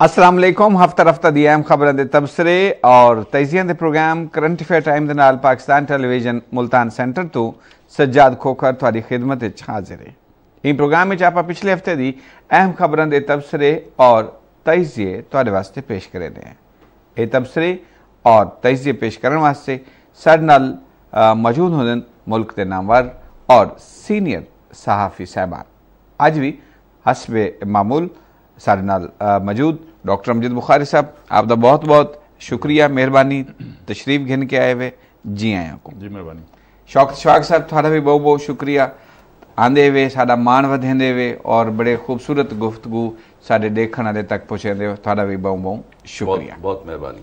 ਅਸਲਾਮ ਅਲੈਕੁਮ ਹਫਤਾ ਹਫਤਾ ਦੀ ਅਹਿਮ ਖਬਰਾਂ ਦੇ ਤਬਸਰੇ ਔਰ ਤਜਜ਼ੀਆਂ ਦੇ ਪ੍ਰੋਗਰਾਮ ਕਰੰਟ ਅਫੇਅਰ ਟਾਈਮ ਦੇ ਨਾਲ ਪਾਕਿਸਤਾਨ ਟੈਲੀਵਿਜ਼ਨ ਮੁਲਤਾਨ ਸੈਂਟਰ ਤੋਂ ਸੱਜਾਦ ਖੋਖਰ ਤੁਹਾਡੀ ਖਿਦਮਤ ਵਿੱਚ ਹਾਜ਼ਰ ਹੈ ਇਹ ਪ੍ਰੋਗਰਾਮ ਵਿੱਚ ਆਪਾਂ ਪਿਛਲੇ ਹਫ਼ਤੇ ਦੀ ਅਹਿਮ ਖਬਰਾਂ ਦੇ ਤਬਸਰੇ ਔਰ ਤਜਜ਼ੀਏ ਤੁਹਾਡੇ ਵਾਸਤੇ ਪੇਸ਼ ਕਰ ਰਹੇ ਹਾਂ ਇਹ ਤਬਸਰੇ ਔਰ ਤਜਜ਼ੀਏ ਪੇਸ਼ ਕਰਨ ਵਾਸਤੇ ਸਾਡੇ ਨਾਲ ਮੌਜੂਦ ਹੋਣ ਮੁਲਕ ਦੇ ਨਾਮਵਰ ਔਰ ਸੀਨੀਅਰ ਸਹਾਫੀ ਸਹਿਬਾਨ ਅੱਜ ਵੀ ਹਸਬੇ ਮਾਮੂਲ ਸਾਡੇ ਨਾਲ ਮੌਜੂਦ ਡਾਕਟਰ ਅਮਜਦ ਬੁਖਾਰੀ ਸਾਹਿਬ ਆਪ ਦਾ ਬਹੁਤ ਬਹੁਤ ਸ਼ੁਕਰੀਆ ਮਿਹਰਬਾਨੀ ਤਸ਼ਰੀਫ ਘਿਨ ਕੇ ਆਏ ਵੇ ਜੀ ਆਇਆਂ ਕੋ ਜੀ ਮਿਹਰਬਾਨੀ ਸ਼ੌਕ ਸ਼ਵਾਕ ਸਾਹਿਬ ਤੁਹਾਡਾ ਵੀ ਬਹੁਤ ਬਹੁਤ ਸ਼ੁਕਰੀਆ ਆਂਦੇ ਵੇ ਸਾਡਾ ਮਾਣ ਵਧੇਂਦੇ ਵੇ ਔਰ ਬੜੇ ਖੂਬਸੂਰਤ ਗੁਫ਼ਤਗੂ ਸਾਡੇ ਦੇਖਣ ਵਾਲੇ ਤੱਕ ਪਹੁੰਚਾਉਂਦੇ ਹੋ ਤੁਹਾਡਾ ਵੀ ਬਹੁਤ ਬਹੁਤ ਸ਼ੁਕਰੀਆ ਬਹੁਤ ਮਿਹਰਬਾਨੀ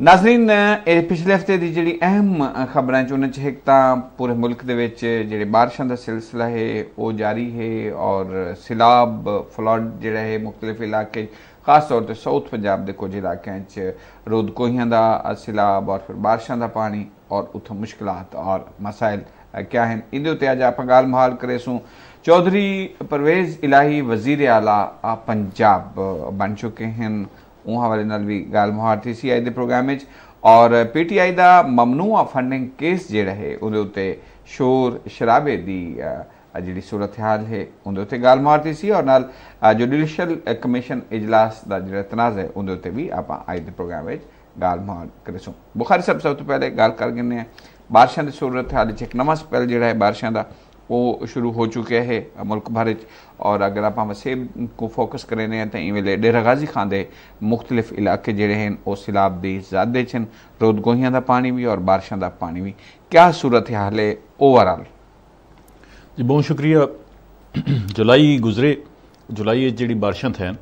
ਨਾਜ਼ਰੀਨ, ਇਹ ਪਿਛਲੇ ਹਫ਼ਤੇ ਦੀ ਜਿਹੜੀ ਅਹਿਮ ਖਬਰਾਂ ਚ ਉਹਨਾਂ ਚ ਇੱਕ ਤਾਂ ਪੂਰੇ ਮੁਲਕ ਦੇ ਵਿੱਚ ਜਿਹੜੇ ਬਾਰਿਸ਼ਾਂ ਦਾ ਸਿਲਸਿਲਾ ਹੈ, ਉਹ ਜਾਰੀ ਹੈ ਔਰ ਸਿਲਾਬ, ਫਲੱਡ ਜਿਹੜਾ ਹੈ ਮੁxtਲਿਫ ਇਲਾਕੇ ਖਾਸ ਤੌਰ ਤੇ ਸਾਊਥ ਪੰਜਾਬ ਦੇ ਕੁਝ ਇਲਾਕਿਆਂ 'ਚ ਰੋਦਕੋਹੀਆਂ ਦਾ ਸਿਲਾਬ ਔਰ ਫਿਰ ਬਾਰਿਸ਼ਾਂ ਦਾ ਪਾਣੀ ਔਰ ਉੱਥੋਂ ਮੁਸ਼ਕਲਾਂ ਔਰ ਮਸਾਇਲ ਕਿਆ ਹਨ। ਇਹਦੇ ਉੱਤੇ ਅੱਜ ਆਪਾਂ ਗੱਲ ਮਹਾਲ ਕਰੇ ਸੂ। ਚੌਧਰੀ ਪਰਵੇਜ਼ ਇਲਾਹੀ ਵਜ਼ੀਰ ਆਲਾ ਪੰਜਾਬ ਬਣ ਚੁੱਕੇ ਹਨ। ਉਹ ਹਵਾਲੇ ਨਾਲ ਵੀ ਗੱਲ ਮੁਹਾਰਤੀ ਸੀ ਅੱਜ ਦੇ ਪ੍ਰੋਗਰਾਮ ਵਿੱਚ। ਔਰ ਪੀਟੀਆਈ ਦਾ ਮਮਨੂਆ ਫੰਡਿੰਗ ਕੇਸ ਜਿਹੜਾ ਹੈ ਉਹਦੇ ਉੱਤੇ ਸ਼ੋਰ ਸ਼ਰਾਬੇ ਦੀ ਜਿਹੜੀ ਸੂਰਤ ਹਾਲ ਹੈ, ਉਹਦੇ ਉੱਤੇ ਗੱਲ ਮੁਹਾਰਤੀ ਸੀ। ਔਰ ਨਾਲ ਜੁਡੀਸ਼ੀਅਲ ਕਮਿਸ਼ਨ ਇਜਲਾਸ ਦਾ ਜਿਹੜਾ ਤਨਾਜ਼ ਹੈ, ਉਹਦੇ ਉੱਤੇ ਵੀ ਆਪਾਂ ਅੱਜ ਦੇ ਪ੍ਰੋਗਰਾਮ ਵਿੱਚ ਗੱਲ ਮੁਹਾਰ ਕਰੀશું ਬੁਖਾਰੀ ਸਾਹਿਬ, ਸਭ ਤੋਂ ਪਹਿਲੇ ਗੱਲ ਕਰ ਗਏ ਬਾਰਿਸ਼ਾਂ ਦੀ ਸੂਰਤ ਹਾਲ ਵਿੱਚ ਇੱਕ ਨਵਾਂ ਸਪੈਲ ਜਿਹੜਾ ਹੈ, ਬਾਰਿਸ਼ਾਂ ਦਾ ਉਹ ਸ਼ੁਰੂ ਹੋ ਚੁੱਕਿਆ ਹੈ ਮੁਲਕ ਭਰ ਵਿੱਚ ਔਰ ਅਗਰ ਆਪਾਂ ਵਸੇਬ ਕੋ ਫੋਕਸ ਕਰਨੇ ਤਾਂ ਇਵੇਂ ਲੈ ਡੇਰਾ ਗਾਜ਼ੀ ਖਾਨ ਦੇ ਮੁxtਲਿਫ ਇਲਾਕੇ ਜਿਹੜੇ ਹਨ ਉਹ ਸਿਲਾਬ ਦੀ ਜ਼ਿਆਦੇ ਛਨ ਰੋਦਗੋਹੀਆਂ ਦਾ ਪਾਣੀ ਵੀ ਔਰ ਬਾਰਿਸ਼ਾਂ ਦਾ ਪਾਣੀ ਵੀ ਕਿਆ ਸੂਰਤ ਹਾਲ ਹੈ ਓਵਰਆਲ ਜੀ ਬਹੁਤ ਸ਼ੁਕਰੀਆ ਜੁਲਾਈ ਗੁਜ਼ਰੇ ਜੁਲਾਈ ਵਿੱਚ ਜਿਹੜੀ ਬਾਰਿਸ਼ਾਂ ਥੈਨ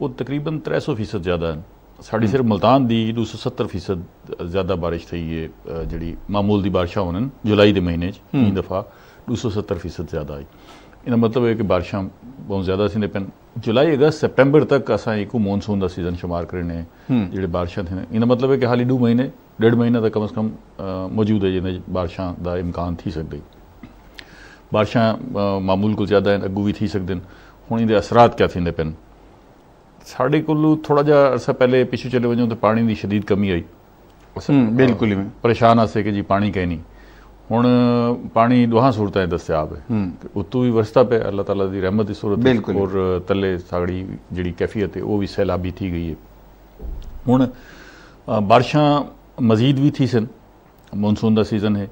ਉਹ ਤਕਰੀਬਨ 300% ਜ਼ਿਆਦਾ ਹਨ ਸਾਡੀ ਸਿਰਫ ਮਲਤਾਨ ਦੀ 270% ਜ਼ਿਆਦਾ ਬਾਰਿਸ਼ ਥਈ ਹੈ ਜਿਹੜੀ ਮਾਮੂਲ ਦੀ ਬਾਰਿਸ਼ਾਂ ਹੋਣਨ ਜੁਲਾਈ ਦੇ ਮਹੀਨੇ 'ਚ ਇਹ ਦਫਾ 270% ਜ਼ਿਆਦਾ ਆਈ। ਇਹਦਾ ਮਤਲਬ ਹੈ ਕਿ ਬਾਰਿਸ਼ਾਂ ਬਹੁਤ ਜ਼ਿਆਦਾ ਸੀ ਨੇ ਪੈਨ ਜੁਲਾਈ ਅਗਸਤ ਸਪਟੈਂਬਰ ਤੱਕ ਅਸਾਂ ਇੱਕ ਮੌਨਸੂਨ ਦਾ ਸੀਜ਼ਨ ਸ਼ੁਮਾਰ ਕਰਨੇ ਜਿਹੜੇ ਬਾਰਿਸ਼ਾਂ ਥੇ ਇਹਦਾ ਮਤਲਬ ਹੈ ਕਿ ਹਾਲੀ 2 ਮਹੀਨੇ ਡੇਢ ਮਹੀਨਾ ਦਾ ਕਮ ਸ ਕਮ ਮੌਜੂਦ ਹੈ ਜਿਹਦੇ ਬਾਰਿਸ਼ਾਂ ਦਾ ਇਮਕਾਨ ਥੀ ਸਕਦੀ। ਬਾਰਿਸ਼ਾਂ ਮਾਮੂਲ ਕੋਲ ਜ਼ਿਆਦਾ ਹਨ ਅੱਗੂ ਵੀ ਥੀ ਸਕਦੇ ਹੁਣ ਇਹਦੇ ਅਸਰਾਤ ਕਿਆ ਥਿੰਦੇ ਪੈਨ ਸਾਡੇ ਕੋਲ ਥੋੜਾ ਜਿਹਾ ਅਰਸਾ ਪਹਿਲੇ ਪਿੱਛੇ ਚਲੇ ਵਜੋਂ ਤੇ ਪਾਣੀ ਦੀ ਸ਼ਦੀਦ ਕਮੀ ਆਈ। ਬਿਲਕੁਲ ਹੀ ਪਰੇਸ਼ਾਨ ਆਸੇ ਕਿ ਜੀ ਪਾਣੀ ਕਹੇ ਨਹੀਂ। ਹੁਣ ਪਾਣੀ ਦੋਹਾਂ ਸੂਰਤਾਂ ਦਸਤਿਆਬ ਹੈ। ਉਤੋਂ ਵੀ ਵਰਸਤਾ ਪਏ ਅੱਲਾਹ ਤਾਲਾ ਦੀ ਰਹਿਮਤ ਦੀ ਸੂਰਤ ਔਰ ਤੱਲੇ ਸਾਗੜੀ ਜਿਹੜੀ ਕੈਫੀਅਤ ਹੈ ਉਹ ਵੀ ਸੈਲਾਬੀ ਥੀ ਗਈ ਹੈ। ਹੁਣ ਬਾਰਿਸ਼ਾਂ ਮਜ਼ੀਦ ਵੀ ਥੀ ਸਨ। ਮੌਨਸੂਨ ਦਾ ਸੀਜ਼ਨ ਹੈ।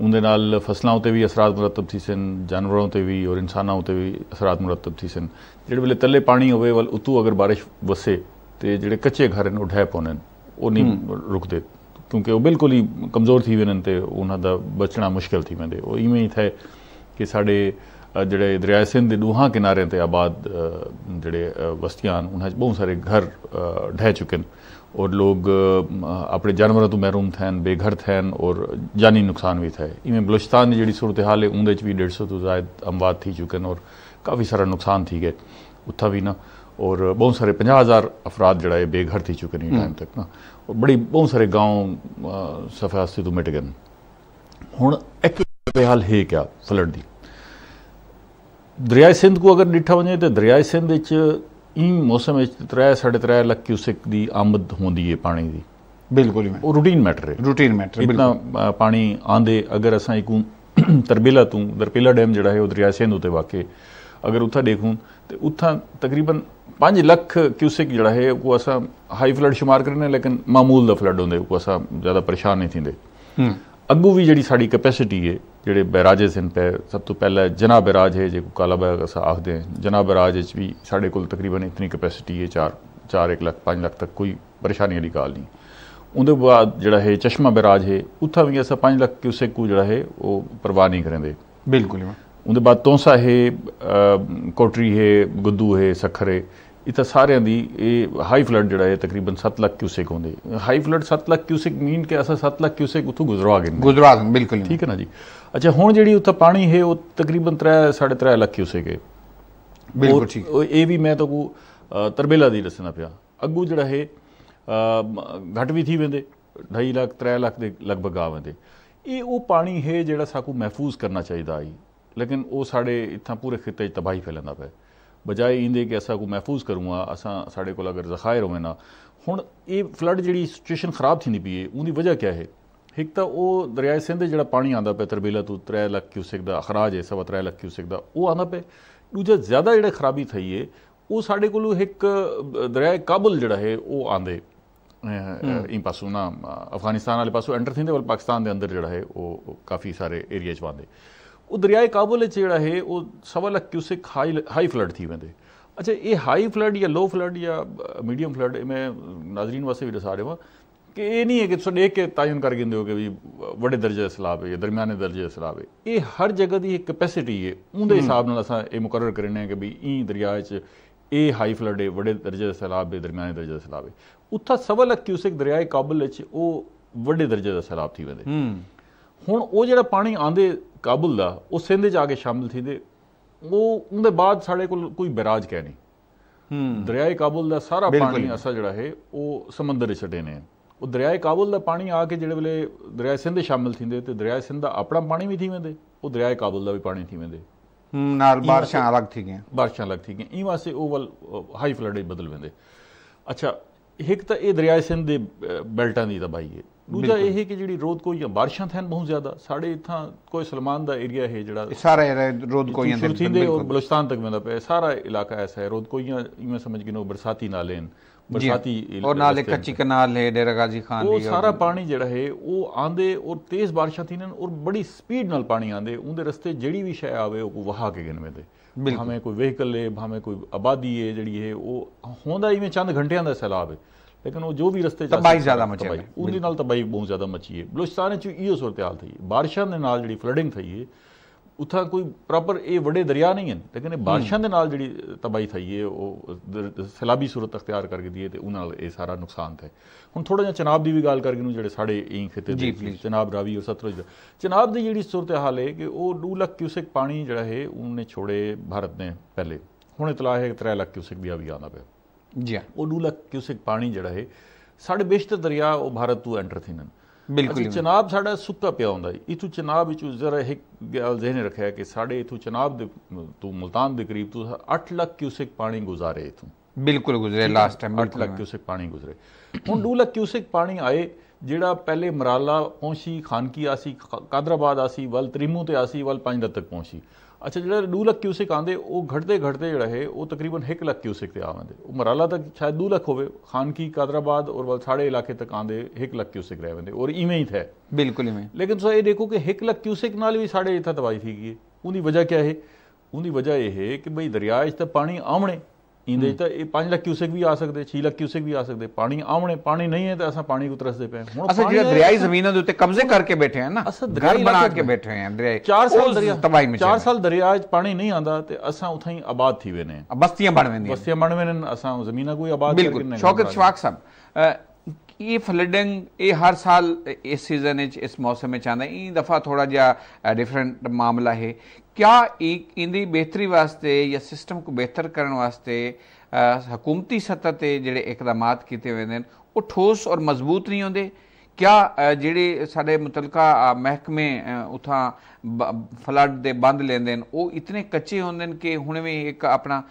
ਉਹਦੇ ਨਾਲ ਫਸਲਾਂ ਉਤੇ ਵੀ ਅਸਰਾਤ ਮੁਰਤਬ ਥੀ ਸਨ ਜਾਨਵਰਾਂ ਉਤੇ ਵੀ ਔਰ ਇਨਸਾਨਾਂ ਉਤੇ ਵੀ ਅਸਰਾਤ ਮੁਰਤਬ ਥੀ ਸਨ। ਜਿਹੜੇ ਵੇਲੇ ਤੱਲੇ ਪਾਣੀ ਹੋਵੇ ਵਲ ਉਤੋਂ ਅਗਰ ਬਾਰਿਸ਼ ਵਸੇ ਤੇ ਜਿਹੜੇ ਕੱਚੇ ਘਰ ਨੇ ਉਹ ਢਹਿ ਪਾਉਣੇ ਉਹ ਨਹੀਂ ਰੁਕਦੇ। ਕਿਉਂਕਿ ਉਹ ਬਿਲਕੁਲ ਹੀ ਕਮਜ਼ੋਰ ਥੀ ਵੇਨਨ ਤੇ ਉਹਨਾਂ ਦਾ ਬਚਣਾ ਮੁਸ਼ਕਲ ਥੀ ਵੰਦੇ ਉਹ ਇਵੇਂ ਹੀ ਥੈ ਕਿ ਸਾਡੇ ਜਿਹੜੇ ਦਰਿਆ ਸਿੰਧ ਦੇ ਦੋਹਾਂ ਕਿਨਾਰਿਆਂ ਤੇ ਆਬਾਦ ਜਿਹੜੇ ਬਸਤੀਆਂ ਉਹਨਾਂ 'ਚ ਬਹੁਤ ਸਾਰੇ ਘਰ ਢਹਿ ਚੁੱਕੇ ਨੇ और लोग अपने जानवरों तो महरूम थे बेघर थे और जानी नुकसान भी थे इवें बलुचिस्तान की जी सूरत हाल है उनके भी डेढ़ सौ तो जायद अमवाद थी चुके हैं और काफ़ी सारा नुकसान थी गए उत्था भी ना और बहुत सारे पंजा हज़ार अफराद जरा बेघर थी चुके हैं टाइम तक ना और बड़ी बहुत सारे गाँव सफास्ती तो मिट गए हूँ एक हाल है क्या फ्लड की दरियाए सिंध को अगर डिठा वजे तो दरियाए सिंध ਇਹ ਮੌਸਮ ਵਿੱਚ 3 3.5 ਲੱਖ ਕਿਊਸਿਕ ਦੀ ਆਮਦ ਹੁੰਦੀ ਹੈ ਪਾਣੀ ਦੀ ਬਿਲਕੁਲ ਹੀ ਉਹ ਰੂਟੀਨ ਮੈਟਰ ਹੈ ਰੂਟੀਨ ਮੈਟਰ ਇਤਨਾ ਪਾਣੀ ਆਂਦੇ ਅਗਰ ਅਸਾਂ ਇੱਕ ਤਰਬੇਲਾ ਤੋਂ ਦਰਪੇਲਾ ਡੈਮ ਜਿਹੜਾ ਹੈ ਉਹ ਦਰਿਆ ਸਿੰਧ ਉਤੇ ਵਾਕੇ ਅਗਰ ਉੱਥਾ ਦੇਖੂੰ ਤੇ ਉੱਥਾ ਤਕਰੀਬਨ 5 ਲੱਖ ਕਿਊਸਿਕ ਜਿਹੜਾ ਹੈ ਉਹ ਅਸਾਂ ਹਾਈ ਫਲੱਡ ਸ਼ੁਮਾਰ ਕਰਨੇ ਲੇਕਿਨ ਮਾਮੂਲ ਦਾ ਫਲੱਡ ਹੁੰਦੇ ਉਹ ਅਸਾਂ ਜ਼ਿਆਦਾ ਪਰੇਸ਼ਾਨ ਨਹੀਂ ਥਿੰਦੇ। ਹੂੰ। ਅੱਗੂ ਵੀ ਜਿਹੜੀ ਸਾਡੀ ਕੈਪੈਸਿਟੀ ਹੈ ਜਿਹੜੇ ਬੈਰਾਜਸ ਹਨ ਪੈ ਸਭ ਤੋਂ ਪਹਿਲਾ ਜਨਾ ਬੈਰਾਜ ਹੈ ਜੇ ਕਾਲਾ ਬੈਗ ਅਸਾਂ ਆਖਦੇ ਹਾਂ ਜਨਾ ਬੈਰਾਜ ਵਿੱਚ ਵੀ ਸਾਡੇ ਕੋਲ ਤਕਰੀਬਨ ਇਤਨੀ ਕੈਪੈਸਿਟੀ ਹੈ 4 4 1 ਲੱਖ 5 ਲੱਖ ਤੱਕ ਕੋਈ ਪਰੇਸ਼ਾਨੀ ਵਾਲੀ ਗੱਲ ਨਹੀਂ। ਉਹਦੇ ਬਾਅਦ ਜਿਹੜਾ ਹੈ ਚਸ਼ਮਾ ਬੈਰਾਜ ਹੈ ਉੱਥਾ ਵੀ ਅਸਾਂ 5 ਲੱਖ ਕਿਊਸੈਕ ਕੋ ਜਿਹੜਾ ਹੈ ਉਹ ਪਰਵਾਹ ਨਹੀਂ ਕਰਾਂਦੇ। ਬਿਲਕੁਲ ਉਹਦੇ ਬਾਅਦ ਤੋਂਸਾ ਹੈ ਕੋਟਰੀ ਹੈ ਗੁੱਦੂ ਹੈ ਸਖਰ ਇਹ ਤਾਂ ਸਾਰਿਆਂ ਦੀ ਇਹ ਹਾਈ ਫਲੱਡ ਜਿਹੜਾ ਹੈ ਤਕਰੀਬਨ 7 ਲੱਖ ਕਿਊਸੈਕ ਹੁੰਦੇ। High flood 7 lakh cusec mean ਕਿ ਅਸਾਂ 7 ਲੱਖ ਕਿਊਸੈਕ ਉਥੋਂ ਗੁਜ਼ਰਵਾ ਗਏ ਗੁਜ਼ਰਵਾ ਗਏ ਬਿਲਕੁਲ। ਠੀਕ ਹੈ ਨਾ ਜੀ? ਅੱਛਾ ਹੁਣ ਜਿਹੜੀ ਉੱਥੇ ਪਾਣੀ ਹੈ ਉਹ ਤਕਰੀਬਨ 3 3.5 ਲੱਖ ਕਿਊਸੈਕ ਹੈ। ਬਿਲਕੁਲ ਠੀਕ। ਇਹ ਵੀ ਮੈਂ ਤਾਂ ਕੋ ਤਰਬੇਲਾ ਦੀ ਦੱਸਣਾ ਪਿਆ। ਅੱਗੂ ਜਿਹੜਾ ਹੈ ਘਟ ਵੀ ਥੀ ਵੰਦੇ 2.5 ਲੱਖ 3 ਲੱਖ ਦੇ ਲਗਭਗ ਆ ਵੰਦੇ। ਇਹ ਉਹ ਪਾਣੀ ਹੈ ਜਿਹੜਾ ਸਾਕੂ ਮਹਿਫੂਜ਼ ਕਰਨਾ ਚਾਹੀਦਾ ਹੈ। ਲੇਕਿਨ ਉਹ ਸਾਡੇ ਇੱਥਾਂ ਪੂਰੇ ਖਿੱਤੇ 'ਚ ਤਬਾਹੀ ਫੈਲਦਾ ਪਿਆ। ਬਜਾਏ ਇਹਦੇ ਕਿ ਅਸਾਂ ਕੋ ਮਹਿਫੂਜ਼ ਕਰੂੰਗਾ, ਅਸਾਂ ਸਾਡੇ ਕੋਲ ਅਗਰ ਜ਼ਖਾਇਰ ਹੋਵੇ ਨਾ, ਹੁਣ ਇਹ ਫਲੱਡ ਜਿਹੜੀ ਸਿਚੁਏਸ਼ਨ ਖਰਾਬ ਥੀ ਪਈ ਹੈ ਉਹਦੀ ਵਜ੍ਹਾ ਕੀ ਹੈ? ਇੱਕ ਤਾਂ ਉਹ ਦਰਿਆਏ ਸਿੰਧ ਜਿਹੜਾ ਪਾਣੀ ਆਂਦਾ ਪਿਆ, ਤਰਬੇਲਾ ਤੋਂ 3 ਲੱਖ ਕਿਊਸਿਕ ਦਾ ਅਖਰਾਜ ਹੈ, ਸਵਾ 3 ਲੱਖ ਕਿਊਸਿਕ ਦਾ, ਉਹ ਆਂਦਾ ਪਿਆ। ਦੂਜਾ ਜ਼ਿਆਦਾ ਜਿਹੜਾ ਖਰਾਬੀ ਥਈ ਹੈ ਉਹ ਸਾਡੇ ਕੋਲ ਇੱਕ ਦਰਿਆਏ ਕਾਬਲ ਜਿਹੜਾ ਹੈ, ਉਹ ਆਂਦੇ ਇਨ ਪਾਸੋਂ ਨਾ, ਅਫਗਾਨਿਸਤਾਨ ਵਾਲੇ ਪਾਸੋਂ ਐਂਟਰ ਥਿੰਦੇ ਵੱਲ ਪਾਕਿਸਤਾਨ ਦੇ ਅੰਦਰ ਜਿਹੜਾ ਹੈ, ਉਹ ਕਾਫੀ ਸਾਰੇ ਏਰੀਆ ਚ ਵਾਂਦੇ ਉਹ ਦਰਿਆਏ ਕਾਬਲ ਵਿੱਚ ਜਿਹੜਾ ਹੈ ਉਹ ਸਵਾ lakh cusec high high flood ਥੀ ਵੰਦੇ। ਅੱਛਾ ਇਹ ਹਾਈ ਫਲੱਡ ਜਾਂ ਲੋ ਫਲੱਡ ਜਾਂ ਮੀਡੀਅਮ ਫਲੱਡ ਮੈਂ ਨਾਜ਼ਰੀਨ ਵਾਸਤੇ ਵੀ ਦੱਸਾ ਰਿਹਾ ਕਿ ਇਹ ਨਹੀਂ ਹੈ ਕਿ ਤੁਸੀਂ ਦੇਖ ਕੇ ਤਾਇਨ ਕਰ ਗਿੰਦੇ ਹੋ ਕਿ ਵੀ ਵੱਡੇ ਦਰਜੇ ਦਾ ਸਲਾਬ ਹੈ ਜਾਂ ਦਰਮਿਆਨੇ ਦਰਜੇ ਦਾ ਸਲਾਬ ਹੈ। ਇਹ ਹਰ ਜਗ੍ਹਾ ਦੀ ਇੱਕ ਕੈਪੈਸਿਟੀ ਹੈ। ਉਹਦੇ ਹਿਸਾਬ ਨਾਲ ਅਸਾਂ ਇਹ ਮੁਕਰਰ ਕਰਨੇ ਕਿ ਵੀ ਇਹ ਦਰਿਆ 'ਚ ਇਹ ਹਾਈ ਫਲੱਡ ਹੈ ਵੱਡੇ ਦਰਜੇ ਦਾ ਸਲਾਬ ਹੈ ਦਰਮਿਆਨੇ ਦਰਜੇ ਦਾ ਸਲਾਬ ਹੈ। ਉੱਥਾ ਸਵਾ ਲੱਖ ਕਿਊਸਿਕ ਦਰਿਆਏ ਕਾਬਲ ਵਿੱਚ ਉਹ ਵੱਡੇ ਦਰਜੇ ਦਾ ਸਲਾਬ ਥੀ ਵੰਦੇ। ਹੁਣ ਉਹ ਜਿਹੜਾ ਪਾਣੀ ਆਂਦੇ ਕਾਬਲ ਦਾ ਉਹ ਸਿੰਧ 'ਚ ਆ ਕੇ ਸ਼ਾਮਿਲ ਥੀਦੇ ਉਹ ਉਹਦੇ ਬਾਅਦ ਸਾਡੇ ਕੋਲ ਕੋਈ ਬਰਾਜ ਕਹਿ ਨਹੀਂ। ਹੂੰ। ਦਰਿਆਏ ਕਾਬਲ ਦਾ ਸਾਰਾ ਪਾਣੀ ਅਸਾ ਜਿਹੜਾ ਹੈ ਉਹ ਸਮੁੰਦਰ ਵਿੱਚ ਛੱਡੇ ਨੇ। ਉਹ ਦਰਿਆਏ ਕਾਬਲ ਦਾ ਪਾਣੀ ਆ ਕੇ ਜਿਹੜੇ ਵੇਲੇ ਦਰਿਆ ਸਿੰਧ ਸ਼ਾਮਿਲ ਥਿੰਦੇ ਤੇ ਦਰਿਆ ਸਿੰਧ ਦਾ ਆਪਣਾ ਪਾਣੀ ਵੀ ਥੀਵੇਂਦੇ ਉਹ ਦਰਿਆਏ ਕਾਬਲ ਦਾ ਵੀ ਪਾਣੀ ਥੀਵੇਂਦੇ ਹੂੰ ਨਾਲ ਬਾਰਿਸ਼ਾਂ ਅਲੱਗ ਥੀ ਗਈਆਂ ਬਾਰਿਸ਼ਾਂ ਅਲੱਗ ਥੀ ਗਈਆਂ ਇਹ ਵਾਸਤੇ ਉਹ ਵੱਲ ਹਾਈ ਫਲੱਡ ਬਦਲ ਵੰਦੇ। ਅੱਛਾ ਇੱਕ ਤਾਂ ਇਹ ਦਰਿਆ ਸਿੰਧ ਦੇ ਬੈਲਟਾਂ ਦੀ ਤਬਾਹੀ ਹੈ। ਦੂਜਾ ਇਹ ਹੈ ਕਿ ਜਿਹੜੀ ਰੋਦ ਕੋਈ ਬਾਰਿਸ਼ਾਂ ਥੈਨ ਬਹੁਤ ਜ਼ਿਆਦਾ ਸਾਡੇ ਇਥਾਂ ਕੋਈ ਸਲਮਾਨ ਦਾ ਏਰੀਆ ਹੈ ਜਿਹੜਾ ਸਾਰਾ ਰੋਦ ਕੋਈ ਅੰਦਰ ਥਿੰਦੇ ਔਰ ਬਲੂਚਿਸਤਾਨ ਤੱਕ ਵੰਦਾ ਪਿਆ ਸਾਰਾ ਇਲਾਕਾ ਐਸਾ ਹੈ ਰੋਦ ਕੋਈਆਂ ਇਵੇਂ ਸਮਝ ਗਿਨੋ ਬਰਸਾਤੀ ਨਾਲੇ ਬਰਸਾਤੀ ਔਰ ਨਾਲੇ ਕੱਚੀ ਕਨਾਲ ਹੈ ਡੇਰਾ ਗਾਜ਼ੀ ਖਾਨ ਉਹ ਸਾਰਾ ਪਾਣੀ ਜਿਹੜਾ ਹੈ ਉਹ ਆਂਦੇ ਔਰ ਤੇਜ਼ ਬਾਰਿਸ਼ਾਂ ਥੀਨਨ ਔਰ ਬੜੀ ਸਪੀਡ ਨਾਲ ਪਾਣੀ ਆਂਦੇ ਉਹਦੇ ਰਸਤੇ ਜਿਹੜੀ ਵੀ ਸ਼ੈ ਆਵੇ ਉਹ ਵਹਾ ਕੇ ਗਿਨਵੇਂ ਦੇ। ਭਾਵੇਂ ਕੋਈ ਵਹੀਕਲ ਹੈ ਭਾਵੇਂ ਕੋਈ ਆਬਾਦੀ ਹੈ ਜਿਹੜੀ ਹੈ ਉਹ ਹੁੰਦਾ ਇਵੇਂ ਚੰਦ ਘੰਟਿਆਂ ਦਾ ਸੈਲਾਬ ਹੈ। ਲੇਕਿਨ ਉਹ ਜੋ ਵੀ ਰਸਤੇ ਚ ਤਬਾਈ ਜ਼ਿਆਦਾ ਮਚੀ ਹੈ ਉਹਦੇ ਨਾਲ ਤਬਾਈ ਬਹੁਤ ਜ਼ਿਆਦਾ ਮਚੀ ਹੈ ਬਲੂਚਿਸਤਾਨ ਚ ਇਹੋ ਸੂਰਤ-ਹਾਲ ਥਈ ਬਾਰਿਸ਼ਾਂ ਦੇ ਨਾਲ ਜਿਹੜੀ ਫਲੱਡਿੰਗ ਥਈ ਹੈ ਉਥਾ ਕੋਈ ਪ੍ਰੋਪਰ ਇਹ ਵੱਡੇ ਦਰਿਆ ਨਹੀਂ ਹਨ ਲੇਕਿਨ ਇਹ ਬਾਰਿਸ਼ਾਂ ਦੇ ਨਾਲ ਜਿਹੜੀ ਤਬਾਈ ਥਈ ਹੈ ਉਹ ਸਲਾਬੀ ਸੂਰਤ ਅਖਤਿਆਰ ਕਰ ਗਈ ਹੈ ਤੇ ਉਹਨਾਂ ਨਾਲ ਇਹ ਸਾਰਾ ਨੁਕਸਾਨ ਹੈ ਹੁਣ ਥੋੜਾ ਜਿਹਾ ਚਨਾਬ ਦੀ ਵੀ ਗੱਲ ਕਰਕੇ ਨੂੰ ਜਿਹੜੇ ਸਾਡੇ ਇਹ ਖਿੱਤੇ ਦੇ ਚਨਾਬ ਰਾਵੀ ਔਰ ਸਤਲੁਜ ਚਨਾਬ ਦੀ ਜਿਹੜੀ ਸੂਰਤ ਹਾਲ ਹੈ ਕਿ ਉਹ 2 ਲੱਖ ਕਿਊਸਿਕ ਪਾਣੀ ਜਿਹੜਾ ਹੈ ਉਹਨੇ ਛੋੜੇ ਭਾਰਤ ਨੇ ਪਹਿਲੇ। ਹੁਣ ਇਤਲਾਹ ਹੈ ਕਿ 3 ਲੱਖ ਕਿਊਸਿਕ ਵੀ ਆ ਵੀ ਆਉਂਦਾ ਪਿਆ। ਜੀ ਉਹ 2 ਲੱਖ ਕਿਊਸਿਕ ਪਾਣੀ ਜਿਹੜਾ ਹੈ ਸਾਡੇ ਬੇਸ਼ਤਰ ਦਰਿਆ ਉਹ ਭਾਰਤ ਤੋਂ ਐਂਟਰ ਥਿਨਨ ਬਿਲਕੁਲ ਚਨਾਬ ਸਾਡਾ ਸੁੱਕਾ ਪਿਆ ਹੁੰਦਾ ਇਥੋਂ ਚਨਾਬ ਵਿੱਚ ਜ਼ਰਾ ਇੱਕ ਗੱਲ ਜ਼ਿਹਨ ਰੱਖਿਆ ਕਿ ਸਾਡੇ ਇਥੋਂ ਚਨਾਬ ਦੇ ਤੋਂ ਮਲਤਾਨ ਦੇ ਕਰੀਬ ਤੋਂ 8 ਲੱਖ ਕਿਊਸਿਕ ਪਾਣੀ ਗੁਜ਼ਾਰੇ ਇਥੋਂ। ਬਿਲਕੁਲ ਗੁਜ਼ਰੇ ਲਾਸਟ ਟਾਈਮ 8 ਲੱਖ ਕਿਊਸਿਕ ਪਾਣੀ ਗੁਜ਼ਰੇ। ਹੁਣ 2 ਲੱਖ ਕਿਊਸਿਕ ਪਾਣੀ ਆਏ ਜਿਹੜਾ ਪਹਿਲੇ ਮਰਾਲਾ ਪਹੁੰਚੀ ਖਾਨਕੀ ਆਸੀ ਕਾਦਰਾਬਾਦ ਆਸੀ ਵੱਲ ਤਰੀਮੂ ਤੇ ਆਸੀ ਵੱਲ ਪੰਜ ਤੱਕ ਪਹੁੰਚੀ। ਅੱਛਾ ਜਿਹੜਾ 2 ਲੱਖ ਕਿਊਸਿਕ ਆਂਦੇ ਉਹ ਘਟਦੇ ਘਟਦੇ ਜਿਹੜਾ ਹੈ ਉਹ ਤਕਰੀਬਨ 1 ਲੱਖ ਕਿਊਸਿਕ ਤੇ ਆਉਂਦੇ। ਉਹ ਮਰਾਲਾ ਤੱਕ ਸ਼ਾਇਦ 2 ਲੱਖ ਹੋਵੇ ਖਾਨਕੀ ਕਾਦਰਾਬਾਦ ਔਰ ਵੱਲ ਸਾਡੇ ਇਲਾਕੇ ਤੱਕ ਆਂਦੇ 1 ਲੱਖ ਕਿਊਸਿਕ ਰਹਿ ਵੰਦੇ ਔਰ ਇਵੇਂ ਹੀ ਥੈ। ਬਿਲਕੁਲ ਇਵੇਂ। ਲੇਕਿਨ ਤੁਸੀਂ ਇਹ ਦੇਖੋ ਕਿ 1 ਲੱਖ ਕਿਊਸਿਕ ਨਾਲ ਵੀ ਸਾਡੇ ਇੱਥੇ ਤਬਾਹੀ ਥੀ ਗਈ ਉਹਦੀ ਵਜ੍ਹਾ ਕੀ ਹੈ ਉਹਦੀ ਵਜ੍ਹਾ ਇਹ ਹੈ ਕਿ ਬਈ ਦਰਿਆ 'ਚ ਤਾਂ ਪਾਣੀ ਆਉਣੇ ਇੰਦੇ ਤਾਂ ਇਹ 5 ਲੱਖ ਕਿਊਸੈਕ ਵੀ ਆ ਸਕਦੇ 6 ਲੱਖ ਕਿਊਸੈਕ ਵੀ ਆ ਸਕਦੇ। ਪਾਣੀ ਆਉਣੇ ਪਾਣੀ ਨਹੀਂ ਹੈ ਤਾਂ ਅਸਾਂ ਪਾਣੀ ਕੋ ਤਰਸਦੇ ਪਏ ਹੁਣ ਅਸਾਂ ਜਿਹੜਾ ਦਰਿਆਈ ਜ਼ਮੀਨਾਂ ਦੇ ਉੱਤੇ ਕਬਜ਼ੇ ਕਰਕੇ ਬੈਠੇ ਆ ਨਾ ਘਰ ਬਣਾ ਕੇ ਬੈਠੇ ਆ ਦਰਿਆਈ। 4 ਸਾਲ ਦਰਿਆ 4 ਸਾਲ ਦਰਿਆ 'ਚ ਪਾਣੀ ਨਹੀਂ ਆਂਦਾ ਤੇ ਅਸਾਂ ਉਥਾਂ ਹੀ ਆਬਾਦ ਥੀ ਵੇ ਨੇ। ਬਸਤੀਆਂ ਬਣ ਵੰਦੀਆਂ ਬਸਤੀਆਂ ਬਣ ਵੇ ਨੇ ਅਸਾਂ ਜ਼ਮੀਨਾਂ ਕੋਈ ਆਬਾਦ ਬਿਲਕੁਲ ਸ਼ੌਕਤ ਸ਼ਵਾਕ ਸਾਹਿਬ ਇਹ ਫਲੱਡਿੰਗ ਇਹ ਹਰ ਸਾਲ, ਇਸ ਸੀਜ਼ਨ ਵਿੱਚ, ਇਸ ਮੌਸਮ ਵਿੱਚ ਆਉਂਦਾ ਇਹ ਦਫਾ ਥੋੜਾ ਜਿਹਾ ਡਿਫਰੈਂਟ ਮਾਮਲਾ ਹੈ। ਕਿਆ ਇੱਕ ਇੰਦੀ ਬਿਹਤਰੀ ਵਾਸਤੇ ਜਾਂ ਸਿਸਟਮ ਨੂੰ ਬਿਹਤਰ ਕਰਨ ਵਾਸਤੇ ਹਕੂਮਤੀ ਸਤਹ ਤੇ ਜਿਹੜੇ ਇਕਦਾਮਾਤ ਕੀਤੇ ਹੋਏ ਨੇ, ਉਹ ਠੋਸ ਔਰ ਮਜ਼ਬੂਤ ਨਹੀਂ ਹੁੰਦੇ। ਕਿਆ ਜਿਹੜੇ ਸਾਡੇ ਮੁਤਲਕਾ ਮਹਿਕਮੇ ਉਥਾਂ ਫਲੱਡ ਦੇ ਬੰਦ ਲੈਂਦੇ ਨੇ ਉਹ ਇਤਨੇ ਕੱਚੇ ਹੁੰਦੇ ਨੇ ਕਿ ਹੁਣ ਵੀ ਇੱਕ ਆਪਣਾ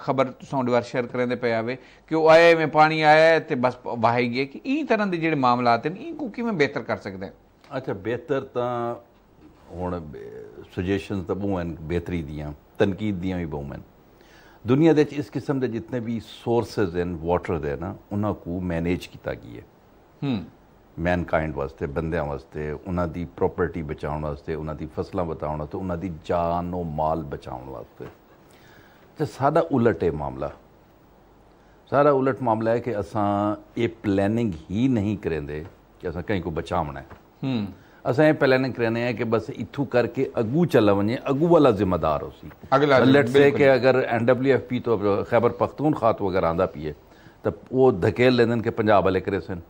ਖਬਰ ਤੁਸੀਂ ਡਿਵਰ ਸ਼ੇਅਰ ਕਰਦੇ ਪਏ ਆਵੇ ਕਿ ਉਹ ਆਏ ਮੈਂ ਪਾਣੀ ਆਇਆ ਤੇ ਬਸ ਵਹਾਈ ਗਿਆ ਕਿ ਇਹ ਤਰ੍ਹਾਂ ਦੇ ਜਿਹੜੇ ਮਾਮਲਾਤ ਨੇ ਇਹ ਕੋ ਕਿਵੇਂ ਬਿਹਤਰ ਕਰ ਸਕਦੇ ਅੱਛਾ ਬਿਹਤਰ ਤਾਂ ਹੁਣ ਸੁਜੈਸ਼ਨਸ ਤਾਂ ਬਹੁਤ ਹਨ ਬਿਹਤਰੀ ਦੀਆਂ ਤਨਕੀਦ ਦੀਆਂ ਵੀ ਬਹੁਤ ਹਨ। ਦੁਨੀਆ ਦੇ ਵਿੱਚ ਇਸ ਕਿਸਮ ਦੇ ਜਿੰਨੇ ਵੀ ਸੋਰਸਸ ਹਨ ਵਾਟਰ ਦੇ ਨਾ ਉਹਨਾਂ ਨੂੰ ਮੈਨੇਜ ਕੀਤਾ ਗਿਆ ਹੈ। ਹੂੰ। ਮੈਨਕਾਈਂਡ ਵਾਸਤੇ ਬੰਦਿਆਂ ਵਾਸਤੇ ਉਹਨਾਂ ਦੀ ਪ੍ਰਾਪਰਟੀ ਬਚਾਉਣ ਵਾਸਤੇ ਉਹਨਾਂ ਦੀ ਫਸਲਾਂ ਬਚਾਉਣ ਵਾਸਤੇ ਉਹਨਾਂ ਦੀ ਜਾਨ ਉਹ ਮਾਲ ਬਚਾਉਣ ਵਾਸਤੇ। ਤੇ ਸਾਡਾ ਉਲਟ ਹੈ ਮਾਮਲਾ। ਸਾਰਾ ਉਲਟ ਮਾਮਲਾ ਹੈ ਕਿ ਅਸਾਂ ਇਹ ਪਲੈਨਿੰਗ ਹੀ ਨਹੀਂ ਕਰਿੰਦੇ ਕਿ ਅਸਾਂ ਕਹੀਂ ਕੋ ਬਚਾਉਣਾ ਹੈ। ਹੂੰ। ਅਸਾਂ ਇਹ ਪਲੈਨਿੰਗ ਕਰਨੇ ਆ ਕਿ ਬਸ ਇਥੂ ਕਰਕੇ ਅਗੂ ਚੱਲ ਵਣੇ ਅਗੂ ਵਾਲਾ ਜ਼ਿੰਮੇਦਾਰ ਹੋ ਸੀ ਅਗਲਾ ਲੈਟਸ ਸੇ ਕਿ ਅਗਰ ਐਨਡਬਲਯੂਐਫਪੀ ਤੋਂ ਖੈਬਰ ਪਖਤੂਨਖਵਾ ਤੋਂ ਅਗਰ ਆਂਦਾ ਪੀਏ ਤਾਂ ਉਹ ਧਕੇਲ ਲੈਂਦਨ ਕਿ ਪੰਜਾਬ ਵਾਲੇ ਕਰੇ ਸਨ।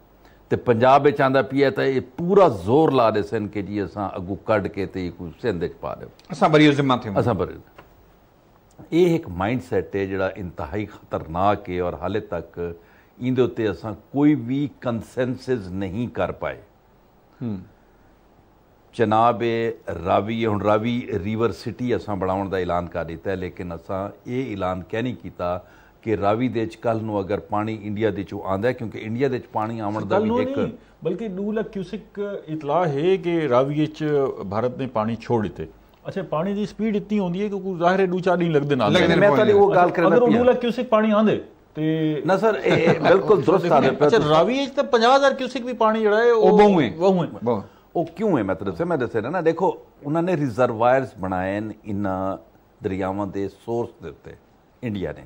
ਤੇ ਪੰਜਾਬ ਵਿੱਚ ਆਂਦਾ ਪੀਏ ਤਾਂ ਇਹ ਪੂਰਾ ਜ਼ੋਰ ਲਾ ਦੇ ਸਨ ਕਿ ਜੀ ਅਸਾਂ ਅਗੂ ਕੱਢ ਕੇ ਤੇ ਕੋਈ ਸਿੰਧ ਚ ਪਾ ਦੇ ਅਸਾਂ ਬਰੀ ਜ਼ਿੰਮਾ ਥੇ ਅਸਾਂ ਬਰੀ ਇਹ ਇੱਕ ਮਾਈਂਡ ਸੈਟ ਹੈ ਜਿਹੜਾ ਇੰਤਹਾਈ ਖਤਰਨਾਕ ਹੈ ਔਰ ਹਾਲੇ ਤੱਕ ਇਹਦੇ ਉੱਤੇ ਅਸਾਂ ਕੋਈ ਵੀ ਕੰਸੈਂਸਸ ਨਹੀਂ ਕਰ ਪਾਏ। ਹੂੰ। ਇਹ ਰਾਵੀ ਹੁਣ ਰਾਵੀ ਰਿਵਰ ਸਿਟੀ ਅਸਾਂ ਬਣਾਉਣ ਦਾ ਐਲਾਨ ਕਰ ਦਿੱਤਾ ਹੈ ਲੇਕਿਨ ਅਸਾਂ ਇਹ ਐਲਾਨ ਕਹਿ ਨਹੀਂ ਕੀਤਾ? ਕਿ ਰਾਵੀ ਦੇ ਚ ਕੱਲ ਨੂੰ ਅਗਰ ਪਾਣੀ ਇੰਡੀਆ ਦੇ ਚੋਂ ਆਂਦਾ ਕਿਉਂਕਿ ਇੰਡੀਆ ਦੇ ਚ ਪਾਣੀ ਆਉਣ ਦਾ ਵੀ ਇੱਕ ਬਲਕਿ 2 ਲੱਖ ਕਿਊਸਿਕ ਇਤਲਾਹ ਹੈ ਕਿ ਰਾਵੀ ਵਿੱਚ ਭਾਰਤ ਨੇ ਪਾਣੀ ਛੋੜ ਦਿੱਤੇ। ਅੱਛਾ ਪਾਣੀ ਦੀ ਸਪੀਡ ਇਤਨੀ ਹੁੰਦੀ ਹੈ ਕਿ ਕੋਈ ਜ਼ਾਹਿਰ ਹੈ 2-4 ਦਿਨ ਲੱਗਦੇ ਨਾਲ। ਮੈਂ ਤੁਹਾਡੀ ਉਹ ਗੱਲ ਕਰਨਾ ਪਿਆ। ਅਗਰ 2 ਲੱਖ ਕਿਊਸਿਕ ਪਾਣੀ ਆਂਦੇ ਤੇ ਨਾ ਸਰ ਇਹ ਬਿਲਕੁਲ ਦਰਸਤ ਆ ਰਿਹਾ ਅੱਛਾ ਰਾਵੀ ਵਿੱਚ ਤਾਂ 50000 ਕਿਊਸਿਕ ਵੀ ਪਾਣੀ ਜਿਹੜਾ ਹੈ ਉਹ ਬਹੁ ਹੈ। ਬਹੁ ਹੈ। ਉਹ ਕਿਉਂ ਹੈ? ਮਤਲਬ ਸੇ ਮੈਂ ਦੱਸਿਆ ਨਾ ਦੇਖੋ ਉਹਨਾਂ ਨੇ ਰਿਜ਼ਰਵਾਇਰਸ ਬਣਾਏ ਨੇ ਇਨਾਂ ਦਰਿਆਵਾਂ ਦੇ ਸੋਰਸ ਦੇ ਉੱਤੇ ਇੰਡੀਆ ਨੇ।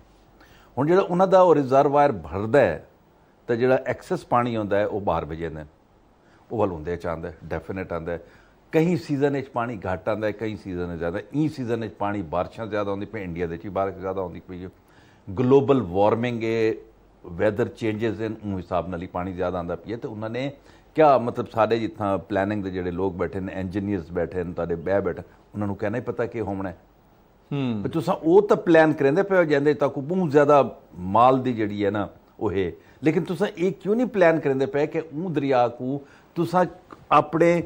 ਹੁਣ ਜਿਹੜਾ ਉਹਨਾਂ ਦਾ ਉਹ ਰਿਜ਼ਰਵਾਇਰ ਭਰਦਾ ਹੈ, ਤਾਂ ਜਿਹੜਾ ਐਕਸੈਸ ਪਾਣੀ ਆਉਂਦਾ ਉਹ ਬਾਹਰ ਭੇਜਦੇ ਨੇ ਉਹ ਵੱਲ ਹੁੰਦੇ ਚਾਹੁੰਦਾ ਡੈਫੀਨਿਟ ਆਉਂਦਾ ਕਈ ਸੀਜ਼ਨ ਵਿੱਚ ਪਾਣੀ ਘੱਟ ਆਉਂਦਾ ਕਈ ਸੀਜ਼ਨ ਵਿੱਚ ਜ਼ਿਆਦਾ। ਈ ਸੀਜ਼ਨ ਵਿੱਚ ਪਾਣੀ ਬਾਰਿਸ਼ਾਂ ਜ਼ਿਆਦਾ ਆਉਂਦੀ ਪਈ ਇੰਡੀਆ ਦੇ ਵਿੱਚ ਬਾਰਿਸ਼ ਜ਼ਿਆਦਾ ਆਉਂਦੀ ਪਈ ਹੈ। ਗਲੋਬਲ ਵਾਰਮਿੰਗ ਹੈ ਵੈਦਰ ਚੇਂਜਸ ਇਨ ਉਹ ਹਿਸਾਬ ਨਾਲ ਹੀ ਪਾਣੀ ਜ਼ਿਆਦਾ ਆਉਂਦਾ ਪਿਆ ਤੇ ਉਹਨਾਂ ਨੇ ਕਿਆ ਮਤਲਬ ਸਾਡੇ ਜਿੱਥਾਂ ਪਲੈਨਿੰਗ ਦੇ ਜਿਹੜੇ ਲੋਕ ਬੈਠੇ ਨੇ ਇੰਜੀਨੀਅਰਸ ਬੈਠੇ ਨੇ, ਤੁਹਾਡੇ ਬਹਿ ਬੈਠੇ ਉਹਨਾਂ ਨੂੰ ਕਹਿਣਾ ਹੀ ਪਤਾ ਕਿ ਹੋਣਾ ਹੈ। ਹੂੰ ਤੁਸੀਂ ਉਹ ਤਾਂ ਪਲਾਨ ਕਰਿੰਦੇ ਪਿਓ ਜਾਂਦੇ, ਤਾਂ ਕੋ ਬਹੁਤ ਜ਼ਿਆਦਾ ਮਾਲ ਦੀ ਜਿਹੜੀ ਹੈ ਨਾ ਉਹ ਹੈ ਲੇਕਿਨ ਤੁਸੀਂ ਇਹ ਕਿਉਂ ਨਹੀਂ ਪਲਾਨ ਕਰਦੇ ਪਏ ਕਿ ਉਹ ਦਰਿਆ ਕੋ ਤੁਸੀਂ ਆਪਣੇ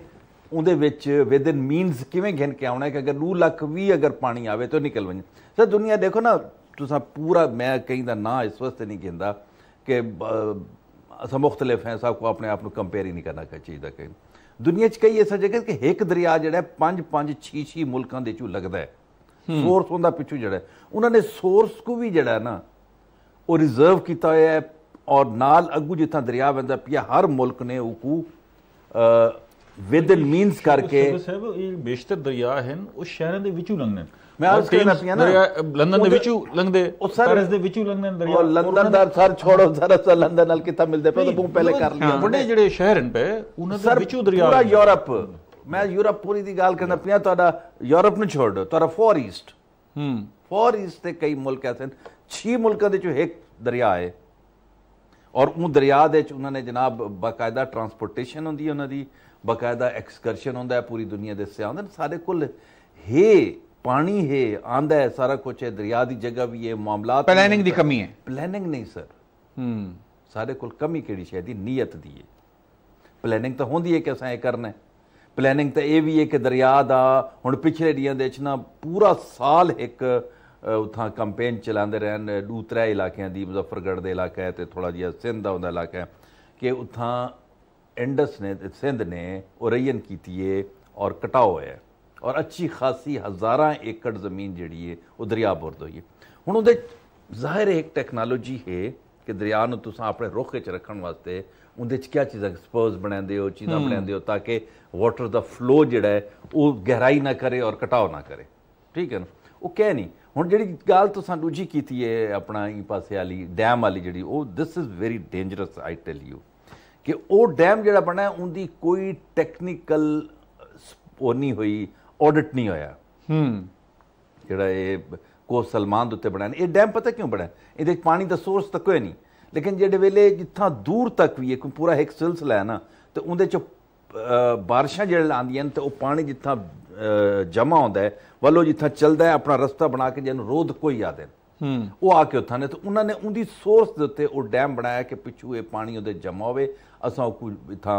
ਉਹਦੇ ਵਿੱਚ ਵਿਦ ਮੀਨਸ ਕਿਵੇਂ ਘਿਨ ਕੇ ਆਉਣਾ ਕਿ ਅਗਰ 2 ਲੱਖ ਵੀ ਅਗਰ ਪਾਣੀ ਆਵੇ ਤਾਂ ਨਿਕਲ ਵਣੇ ਸਰ, ਦੁਨੀਆ ਦੇਖੋ ਨਾ, ਤੁਸੀਂ ਪੂਰਾ, ਮੈਂ ਕਹਿੰਦਾ ਨਾ ਇਸ ਵਾਸਤੇ ਨਹੀਂ ਕਹਿੰਦਾ ਕਿ ਅਸਾਂ ਮੁxtਲਫ ਹੈ, ਸਭ ਕੋ ਆਪਣੇ ਆਪ ਨੂੰ ਕੰਪੇਅਰ ਹੀ ਨਹੀਂ ਕਰਨਾ ਚਾਹੀਦਾ ਕਿ ਦੁਨੀਆ 'ਚ ਕਈ ਐਸਾ ਜਗ੍ਹਾ ਕਿ ਇੱਕ ਦਰਿਆ ਜਿਹੜਾ 5 5 6 6 ਮੁਲਕਾਂ ਦੇ ਚੋਂ ਲੱਗਦਾ ਹੈ। ਸੋਰਸ ਹੁੰਦਾ ਪਿੱਛੋਂ ਜਿਹੜਾ ਉਹਨਾਂ ਨੇ ਸੋਰਸ ਕੋ ਵੀ ਜਿਹੜਾ ਨਾ ਉਹ ਰਿਜ਼ਰਵ ਕੀਤਾ ਹੋਇਆ ਹੈ ਔਰ ਨਾਲ ਅੱਗੂ ਜਿੱਥਾਂ ਦਰਿਆ ਵੰਦਾ ਪਿਆ ਹਰ ਮੁਲਕ ਨੇ ਉਹ ਕੋ ਵਿਦ ਇਨ ਮੀਨਸ ਕਰਕੇ ਸਾਹਿਬ ਇਹ ਬੇਸ਼ਤਰ ਦਰਿਆ ਹਨ ਉਹ ਸ਼ਹਿਰਾਂ ਦੇ ਵਿੱਚੋਂ ਲੰਘਦੇ ਮੈਂ ਆਸ ਕਹਿਣਾ ਪਿਆ ਨਾ ਲੰਡਨ ਦੇ ਵਿੱਚੋਂ ਲੰਘਦੇ ਪੈਰਿਸ ਦੇ ਵਿੱਚੋਂ ਲੰਘਦੇ ਦਰਿਆ। ਉਹ ਲੰਡਨ ਦਾ ਸਰ ਛੋੜੋ ਜ਼ਰਾ ਸਾ ਲੰਡਨ ਨਾਲ ਕਿੱਥਾ ਮਿਲਦੇ ਪਏ ਤਾਂ ਪਹਿਲੇ ਕਰ ਲਿਆ। ਵੱਡੇ ਜਿਹੜੇ ਸ਼ਹਿਰ ਹਨ ਪਏ ਉਹਨਾਂ ਦੇ ਵਿੱਚੋਂ ਦਰਿਆ ਪੂਰਾ ਯੂਰਪ। ਮੈਂ ਯੂਰਪ ਪੂਰੀ ਦੀ ਗੱਲ ਕਰਨਾ ਪਿਆ ਤੁਹਾਡਾ ਯੂਰਪ ਨੂੰ ਛੋੜ ਤੁਹਾਡਾ ਫੋਰ ਈਸਟ ਹੂੰ ਫੋਰ ਈਸਟ ਤੇ ਕਈ ਮੁਲਕ ਐਸੇ ਛੇ ਮੁਲਕਾਂ ਦੇ ਚੋਂ ਇੱਕ ਦਰਿਆ ਹੈ ਔਰ ਉਹ ਦਰਿਆ ਦੇ ਚ ਉਹਨਾਂ ਨੇ ਜਨਾਬ ਬਕਾਇਦਾ ਟਰਾਂਸਪੋਰਟੇਸ਼ਨ ਹੁੰਦੀ ਹੈ ਉਹਨਾਂ ਦੀ ਬਕਾਇਦਾ ਐਕਸਕਰਸ਼ਨ ਹੁੰਦਾ ਹੈ ਪੂਰੀ ਦੁਨੀਆ ਦੇ ਸਿਆਉਂਦੇ ਸਾਡੇ ਕੋਲ ਹੈ ਪਾਣੀ ਹੈ ਆਂਦਾ ਹੈ ਸਾਰਾ ਕੁਝ ਹੈ ਦਰਿਆ ਦੀ ਜਗ੍ਹਾ ਵੀ ਹੈ ਮਾਮਲਾਤ ਪਲੈਨਿੰਗ ਦੀ ਕਮੀ ਹੈ ਪਲੈਨਿੰਗ ਨਹੀਂ ਸਰ ਹੂੰ ਸਾਡੇ ਕੋਲ ਕਮੀ ਕਿਹੜੀ ਸ਼ੈ ਦੀ ਨੀਅਤ ਦੀ ਹੈ ਪਲੈਨਿੰਗ ਤਾਂ ਹੁੰਦੀ ਹੈ ਕਿ ਅਸਾਂ ਇਹ ਕਰਨਾ ਹੈ ਪਲੈਨਿੰਗ ਤਾਂ ਇਹ ਵੀ ਹੈ ਕਿ ਦਰਿਆ ਦਾ ਹੁਣ ਪਿਛਲੇ ਦੀਆਂ ਦੇ ਵਿੱਚ ਨਾ ਪੂਰਾ ਸਾਲ ਇੱਕ ਉਥਾਂ ਕੈਂਪੇਨ ਚਲਾਉਂਦੇ ਰਹਿਣ, ਦੂਤਰੇ ਇਲਾਕਿਆਂ ਦੀ, ਮੁਜ਼ੱਫਰਗੜ੍ਹ ਦੇ ਇਲਾਕਾ ਹੈ ਤੇ ਥੋੜਾ ਜਿਹਾ ਸਿੰਧ ਦਾ ਉਹਦਾ ਇਲਾਕਾ ਹੈ ਕਿ ਉਥਾਂ ਇੰਡਸ ਨੇ ਤੇ ਸਿੰਧ ਨੇ ਓਰੀਅਨ ਕੀਤੀ ਹੈ ਔਰ ਕਟਾਓ ਹੈ। ਔਰ ਅੱਛੀ ਖਾਸੀ ਹਜ਼ਾਰਾਂ ਏਕੜ ਜ਼ਮੀਨ ਜਿਹੜੀ ਹੈ ਉਹ ਦਰਿਆ ਬੁਰਦ ਹੋਈ ਹੈ ਹੁਣ ਉਹਦੇ ਜ਼ਾਹਿਰ ਇੱਕ ਟੈਕਨੋਲੋਜੀ ਹੈ ਕਿ ਦਰਿਆ ਨੂੰ ਤੁਸੀਂ ਆਪਣੇ ਰੁੱਖ ਵਿੱਚ ਰੱਖਣ ਵਾਸਤੇ ਉਹਦੇ ਚ ਕੀ ਚੀਜ਼ਾਂ ਐਕਸਪੋਜ਼ ਬਣਾਉਂਦੇ ਹੋ ਚੀਜ਼ਾਂ ਬਣਾਉਂਦੇ ਹੋ ਤਾਂ ਕਿ ਵਾਟਰ ਦਾ ਫਲੋ ਜਿਹੜਾ ਹੈ ਉਹ ਗਹਿਰਾਈ ਨਾ ਕਰੇ ਔਰ ਕਟਾਓ ਨਾ ਕਰੇ। ਠੀਕ ਹੈ ਨਾ? ਉਹ ਕਹਿ ਨਹੀਂ। ਹੁਣ ਜਿਹੜੀ ਗੱਲ ਤੁਸੀਂ ਦੂਜੀ ਕੀਤੀ ਹੈ ਆਪਣਾ ਇਹ ਪਾਸੇ ਵਾਲੀ ਡੈਮ ਵਾਲੀ ਜਿਹੜੀ ਉਹ this is very dangerous I tell you ਕਿ ਉਹ ਡੈਮ ਜਿਹੜਾ ਬਣਿਆ ਉਹਦੀ ਕੋਈ ਟੈਕਨੀਕਲ ਉਹ ਨਹੀਂ ਹੋਈ ਆਡਿਟ ਨਹੀਂ ਹੋਇਆ। ਹੂੰ। ਜਿਹੜਾ ਇਹ ਕੋ ਸਲਮਾਨ ਦੇ ਉੱਤੇ ਬਣਾਇਆ ਇਹ ਡੈਮ ਪਤਾ ਕਿਉਂ ਬਣਿਆ? ਇਹਦੇ ਪਾਣੀ ਦਾ ਸੋਰਸ ਤਾਂ ਕੋਈ ਨਹੀਂ। ਲੇਕਿਨ ਜਿਹੜੇ ਵੇਲੇ ਜਿੱਥਾਂ ਦੂਰ ਤੱਕ ਵੀ ਇੱਕ ਪੂਰਾ ਇੱਕ ਸਿਲਸਿਲਾ ਹੈ ਨਾ ਤੇ ਉਹਦੇ ਚ ਬਾਰਿਸ਼ਾਂ ਜਿਹੜੇ ਆਉਂਦੀਆਂ ਤੇ ਉਹ ਪਾਣੀ ਜਿੱਥਾਂ ਜਮਾ ਹੁੰਦਾ ਹੈ ਵੱਲੋਂ ਜਿੱਥਾਂ ਚੱਲਦਾ ਹੈ ਆਪਣਾ ਰਸਤਾ ਬਣਾ ਕੇ ਜਿਹਨੂੰ ਰੋਧ ਕੋਈ ਆਦੇ ਹੂੰ ਉਹ ਆ ਕੇ ਉੱਥਾਂ ਨੇ ਤੇ ਉਹਨਾਂ ਨੇ ਉਹਦੀ ਸੋਰਸ ਦੇ ਉੱਤੇ ਉਹ ਡੈਮ ਬਣਾਇਆ ਕਿ ਪਿੱਛੂ ਇਹ ਪਾਣੀ ਉਹਦੇ ਜਮਾ ਹੋਵੇ। ਅਸਾਂ ਉਹ ਇਥਾਂ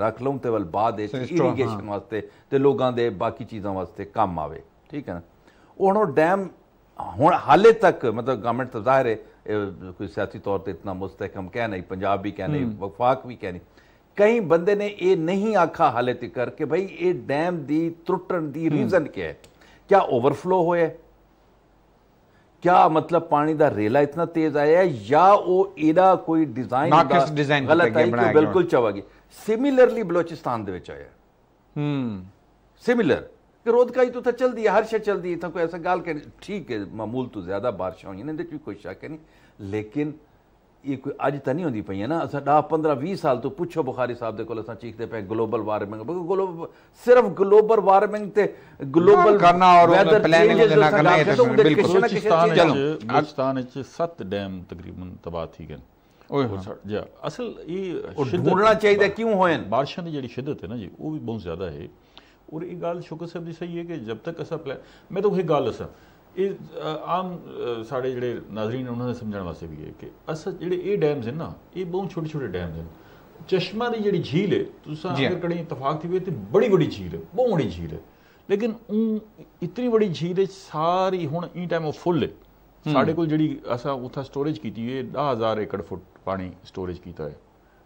ਰੱਖ ਲਵਾਂ ਤੇ ਵੱਲ ਬਾਅਦ ਵਿੱਚ ਇਰੀਗੇਸ਼ਨ ਵਾਸਤੇ ਤੇ ਲੋਕਾਂ ਦੇ ਬਾਕੀ ਚੀਜ਼ਾਂ ਵਾਸਤੇ ਕੰਮ ਆਵੇ। ਠੀਕ ਹੈ ਨਾ? ਹੁਣ ਉਹ ਡੈਮ ਹੁਣ ਹਾਲੇ ਤੱਕ ਮਤਲਬ ਗਵਰਨਮੈਂਟ ਤਾਂ ਜ਼ਾਹਿਰ ਹੈ ਕੋਈ ਸਿਆਸੀ ਤੌਰ ਤੇ ਇਤਨਾ ਮੁਸਤਕਮ ਕਹਿ ਨਹੀਂ ਪੰਜਾਬ ਵੀ ਕਹਿ ਨਹੀਂ ਵਫਾਕ ਵੀ ਕਹਿ ਨਹੀਂ ਕਈ ਬੰਦੇ ਨੇ ਇਹ ਨਹੀਂ ਆਖਾ ਹਾਲੇ ਤੱਕ ਕਿ ਭਾਈ ਇਹ ਡੈਮ ਦੀ ਟੁੱਟਣ ਦੀ ਰੀਜ਼ਨ ਕੀ ਹੈ ਕਿਆ ਓਵਰਫਲੋ ਹੋਇਆ ਕਿਆ ਮਤਲਬ ਪਾਣੀ ਦਾ ਰੇਲਾ ਇਤਨਾ ਤੇਜ਼ ਆਇਆ ਜਾਂ ਉਹ ਇਹਦਾ ਕੋਈ ਡਿਜ਼ਾਈਨ ਗਲਤ ਹੈ ਬਿਲਕੁਲ ਚਵਾਗੀ ਸਿਮਿਲਰਲੀ ਬਲੋਚਿਸਤਾਨ ਦੇ ਵਿੱਚ ਆਇਆ ਹੂੰ ਸਿਮਿਲਰ ਕਿ ਰੋਦਕਾਈ ਤੋਂ ਤਾਂ ਚਲਦੀ ਹੈ ਹਰ ਸ਼ੇ ਚਲਦੀ ਹੈ ਤਾਂ ਕੋਈ ਐਸਾ ਗੱਲ ਕਿ ਠੀਕ ਹੈ ਮਾਮੂਲ ਤੋਂ ਜ਼ਿਆਦਾ ਬਾਰਿਸ਼ਾਂ ਹੋਈਆਂ ਨੇ ਇਹਦੇ ਕੋਈ ਸ਼ੱਕ ਨਹੀਂ ਲੇਕਿਨ ਇਹ ਕੋਈ ਅੱਜ ਤਾਂ ਨਹੀਂ ਹੁੰਦੀ ਪਈਆਂ ਨਾ ਅਸਾਂ 10 15 20 ਸਾਲ ਤੋਂ ਪੁੱਛੋ ਬੁਖਾਰੀ ਸਾਹਿਬ ਦੇ ਕੋਲ ਅਸਾਂ ਚੀਖਦੇ ਪਏ ਗਲੋਬਲ ਵਾਰਮਿੰਗ ਗਲੋਬਲ ਸਿਰਫ ਗਲੋਬਲ ਵਾਰਮਿੰਗ ਤੇ ਗਲੋਬਲ ਕਰਨਾ ਔਰ ਪਲੈਨਿੰਗ ਦੇ ਨਾਲ ਕਰਨਾ ਇਹ ਤਾਂ ਬਿਲਕੁਲ ਬਲੂਚਿਸਤਾਨ ਵਿੱਚ 7 ਡੈਮ ਤਕਰੀਬਨ ਤਬਾਹ ਥੀ ਗਏ ਓਏ ਜੀ ਅਸਲ ਇਹ ਢੂੰਡਣਾ ਚਾਹੀਦਾ ਕਿਉਂ ਹੋਏ ਬਾਰਿਸ਼ਾਂ ਦੀ ਜਿਹੜੀ ਸ਼ਿੱਦਤ ਹੈ ਨਾ ਜੀ ਉਹ ਵੀ ਬਹੁਤ ਜ਼ਿਆਦਾ ਹੈ ਔਰ ਇਹ ਗੱਲ ਸ਼ੁਕਰ ਸਾਹਿਬ ਦੀ ਸਹੀ ਹੈ ਕਿ ਜਦ ਤੱਕ ਅਸਾਂ ਮੈਂ ਤਾਂ ਉਹ ਗੱਲ ਅਸਾਂ ਇਹ ਆਮ ਸਾਡੇ ਜਿਹੜੇ ਨਾਜ਼ਰੀਨ ਉਹਨਾਂ ਦੇ ਸਮਝਣ ਵਾਸਤੇ ਵੀ ਹੈ ਕਿ ਅਸ ਜਿਹੜੇ ਇਹ ਡੈਮਸ ਹਨ ਨਾ ਇਹ ਬਹੁਤ ਛੋਟੇ ਛੋਟੇ ਡੈਮਸ ਹਨ ਚਸ਼ਮਾ ਦੀ ਜਿਹੜੀ ਝੀਲ ਹੈ ਤੁਸੀਂ ਅਗਰ ਕੜੀ ਇਤਫਾਕ ਥੀ ਤੇ ਬੜੀ ਬੜੀ ਝੀਲ ਹੈ ਬਹੁਤ ਬੜੀ ਝੀਲ ਹੈ। ਲੇਕਿਨ ਉਹ ਇਤਨੀ ਬੜੀ ਝੀਲ ਹੈ ਸਾਰੀ ਹੁਣ ਇਹ ਟਾਈਮ ਉਹ ਫੁੱਲ ਹੈ। ਸਾਡੇ ਕੋਲ ਜਿਹੜੀ ਅਸਾਂ ਉੱਥਾ ਸਟੋਰੇਜ ਕੀਤੀ ਹੈ 10000 ਏਕੜ ਫੁੱਟ ਪਾਣੀ ਸਟੋਰੇਜ ਕੀਤਾ ਹੈ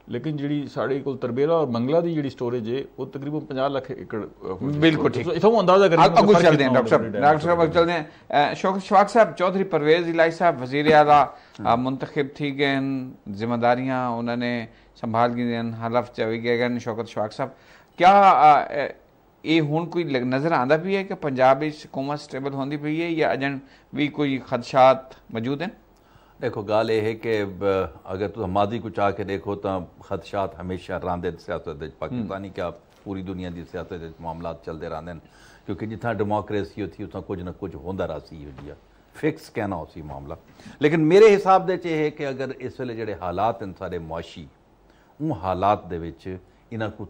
ਲੇਕਿਨ ਜਿਹੜੀ ਸਾਡੇ ਕੋਲ ਤਰਬੇਲਾ ਔਰ ਮੰਗਲਾ ਦੀ ਜਿਹੜੀ ਸਟੋਰੇਜ ਹੈ ਉਹ ਤਕਰੀਬਨ 50 ਲੱਖ ਏਕੜ ਬਿਲਕੁਲ ਠੀਕ ਇਥੋਂ ਅੰਦਾਜ਼ਾ ਕਰੀਏ ਅੱਗੂ ਚੱਲਦੇ ਹਾਂ ਡਾਕਟਰ ਸਾਹਿਬ ਡਾਕਟਰ ਸਾਹਿਬ ਚੱਲਦੇ हैं शौकत शवाक साहब चौधरी परवेज इलाई साहब वजीर आला मुंतखब थी गए जिम्मेदारियां उन्होंने संभाल गई हलफ चवी गए शौकत शवाक साहब क्या ਇਹ ਹੁਣ ਕੋਈ ਨਜ਼ਰ ਆਂਦਾ ਵੀ ਹੈ ਕਿ ਪੰਜਾਬ ਵਿੱਚ ਹਕੂਮਤ ਸਟੇਬਲ ਹੁੰਦੀ ਪਈ ਹੈ ਜਾਂ ਅਜਨ ਵੀ ਕੋਈ ਖਦਸ਼ਾਤ ਮੌਜੂਦ ਹਨ देखो, गाल है कि अगर तुम माजी को चाह के देखो तो खदशात हमेशा रहते सियासत पाकिस्तानी क्या पूरी दुनिया की सियासत मामला चलते रहते हैं क्योंकि जितना डेमोक्रेसी होती उतना कुछ ना कुछ होंदा रही हुई फिक्स कहना उसी मामला। लेकिन मेरे हिसाब से है कि अगर इस वे जो हालात हैं सारे मुआशी उन हालात के इन्हों को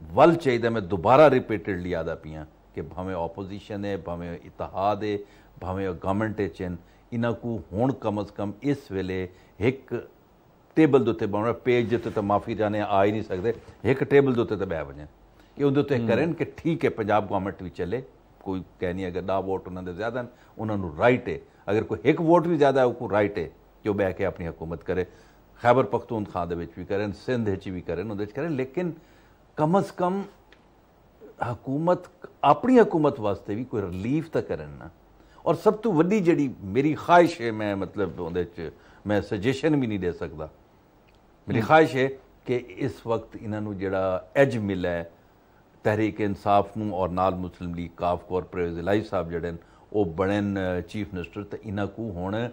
वल चाहिए मैं दोबारा रिपीटडली आदा पियाँ कि भावें ऑपोजिशन है, भावें इतिहाद है, भावें गवर्नमेंट है ਭਾਵੇਂ ਗਵਰਨਮੈਂਟ ਚ ਇਹਨਾਂ ਕੋ ਹੁਣ ਕਮ ਅਸ ਕਮ ਇਸ ਵੇਲੇ ਇੱਕ ਟੇਬਲ ਦੇ ਉੱਤੇ ਬਣਾਉਣਾ ਪੇਜ ਦੇ ਉੱਤੇ ਤਾਂ ਮਾਫੀ ਜਾਣੇ ਆ ਹੀ ਨਹੀਂ ਸਕਦੇ ਇੱਕ ਟੇਬਲ ਦੇ ਉੱਤੇ ਤਾਂ ਬਹਿ ਵਜਣ ਕਿ ਉਹਦੇ ਉੱਤੇ ਕਰਨ ਕਿ ਠੀਕ ਹੈ ਪੰਜਾਬ ਗਵਰਨਮੈਂਟ ਵੀ ਚੱਲੇ ਕੋਈ ਕਹਿ ਨਹੀਂ ਅਗਰ ਦਾ ਵੋਟ ਉਹਨਾਂ ਦੇ ਜ਼ਿਆਦਾ ਉਹਨਾਂ ਨੂੰ ਰਾਈਟ ਹੈ ਅਗਰ ਕੋਈ ਇੱਕ ਵੋਟ ਵੀ ਜ਼ਿਆਦਾ ਹੈ ਉਹ ਕੋ ਰਾਈਟ ਹੈ ਕਿ ਉਹ ਬਹਿ ਕੇ ਆਪਣੀ ਹਕੂਮਤ ਕਰੇ ਖੈਬਰ ਪਖਤੂਨਖਵਾ ਦੇ ਵਿੱਚ ਵੀ ਕਰਨ ਸਿੰਧ ਵਿੱਚ ਵੀ ਕਰਨ ਉਹਦੇ ਵਿੱਚ ਕਰਨ ਲੇਕਿਨ ਕਮ ਔਰ ਸਭ ਤੋਂ ਵੱਡੀ ਜਿਹੜੀ ਮੇਰੀ ਖਾਹਿਸ਼ ਹੈ ਮੈਂ ਮਤਲਬ ਉਹਦੇ ਚ ਮੈਂ ਸੁਜੈਸ਼ਨ ਵੀ ਨਹੀਂ ਦੇ ਸਕਦਾ। ਮੇਰੀ ਖਾਹਿਸ਼ ਹੈ ਕਿ ਇਸ ਵਕਤ ਇਹਨਾਂ ਨੂੰ ਜਿਹੜਾ ਐਜ ਮਿਲਿਆ ਹੈ ਤਹਿਰੀਕ ਇਨਸਾਫ ਨੂੰ ਔਰ ਨਾਲ ਮੁਸਲਿਮ ਲੀਗ ਕਾਫ ਕੋਰ ਪ੍ਰਵੇਜ਼ ਇਲਾਈ ਸਾਹਿਬ ਜਿਹੜੇ ਉਹ ਬਣਨ ਚੀਫ ਮਿਨਿਸਟਰ ਤੇ ਇਹਨਾਂ ਕੋ ਹੁਣ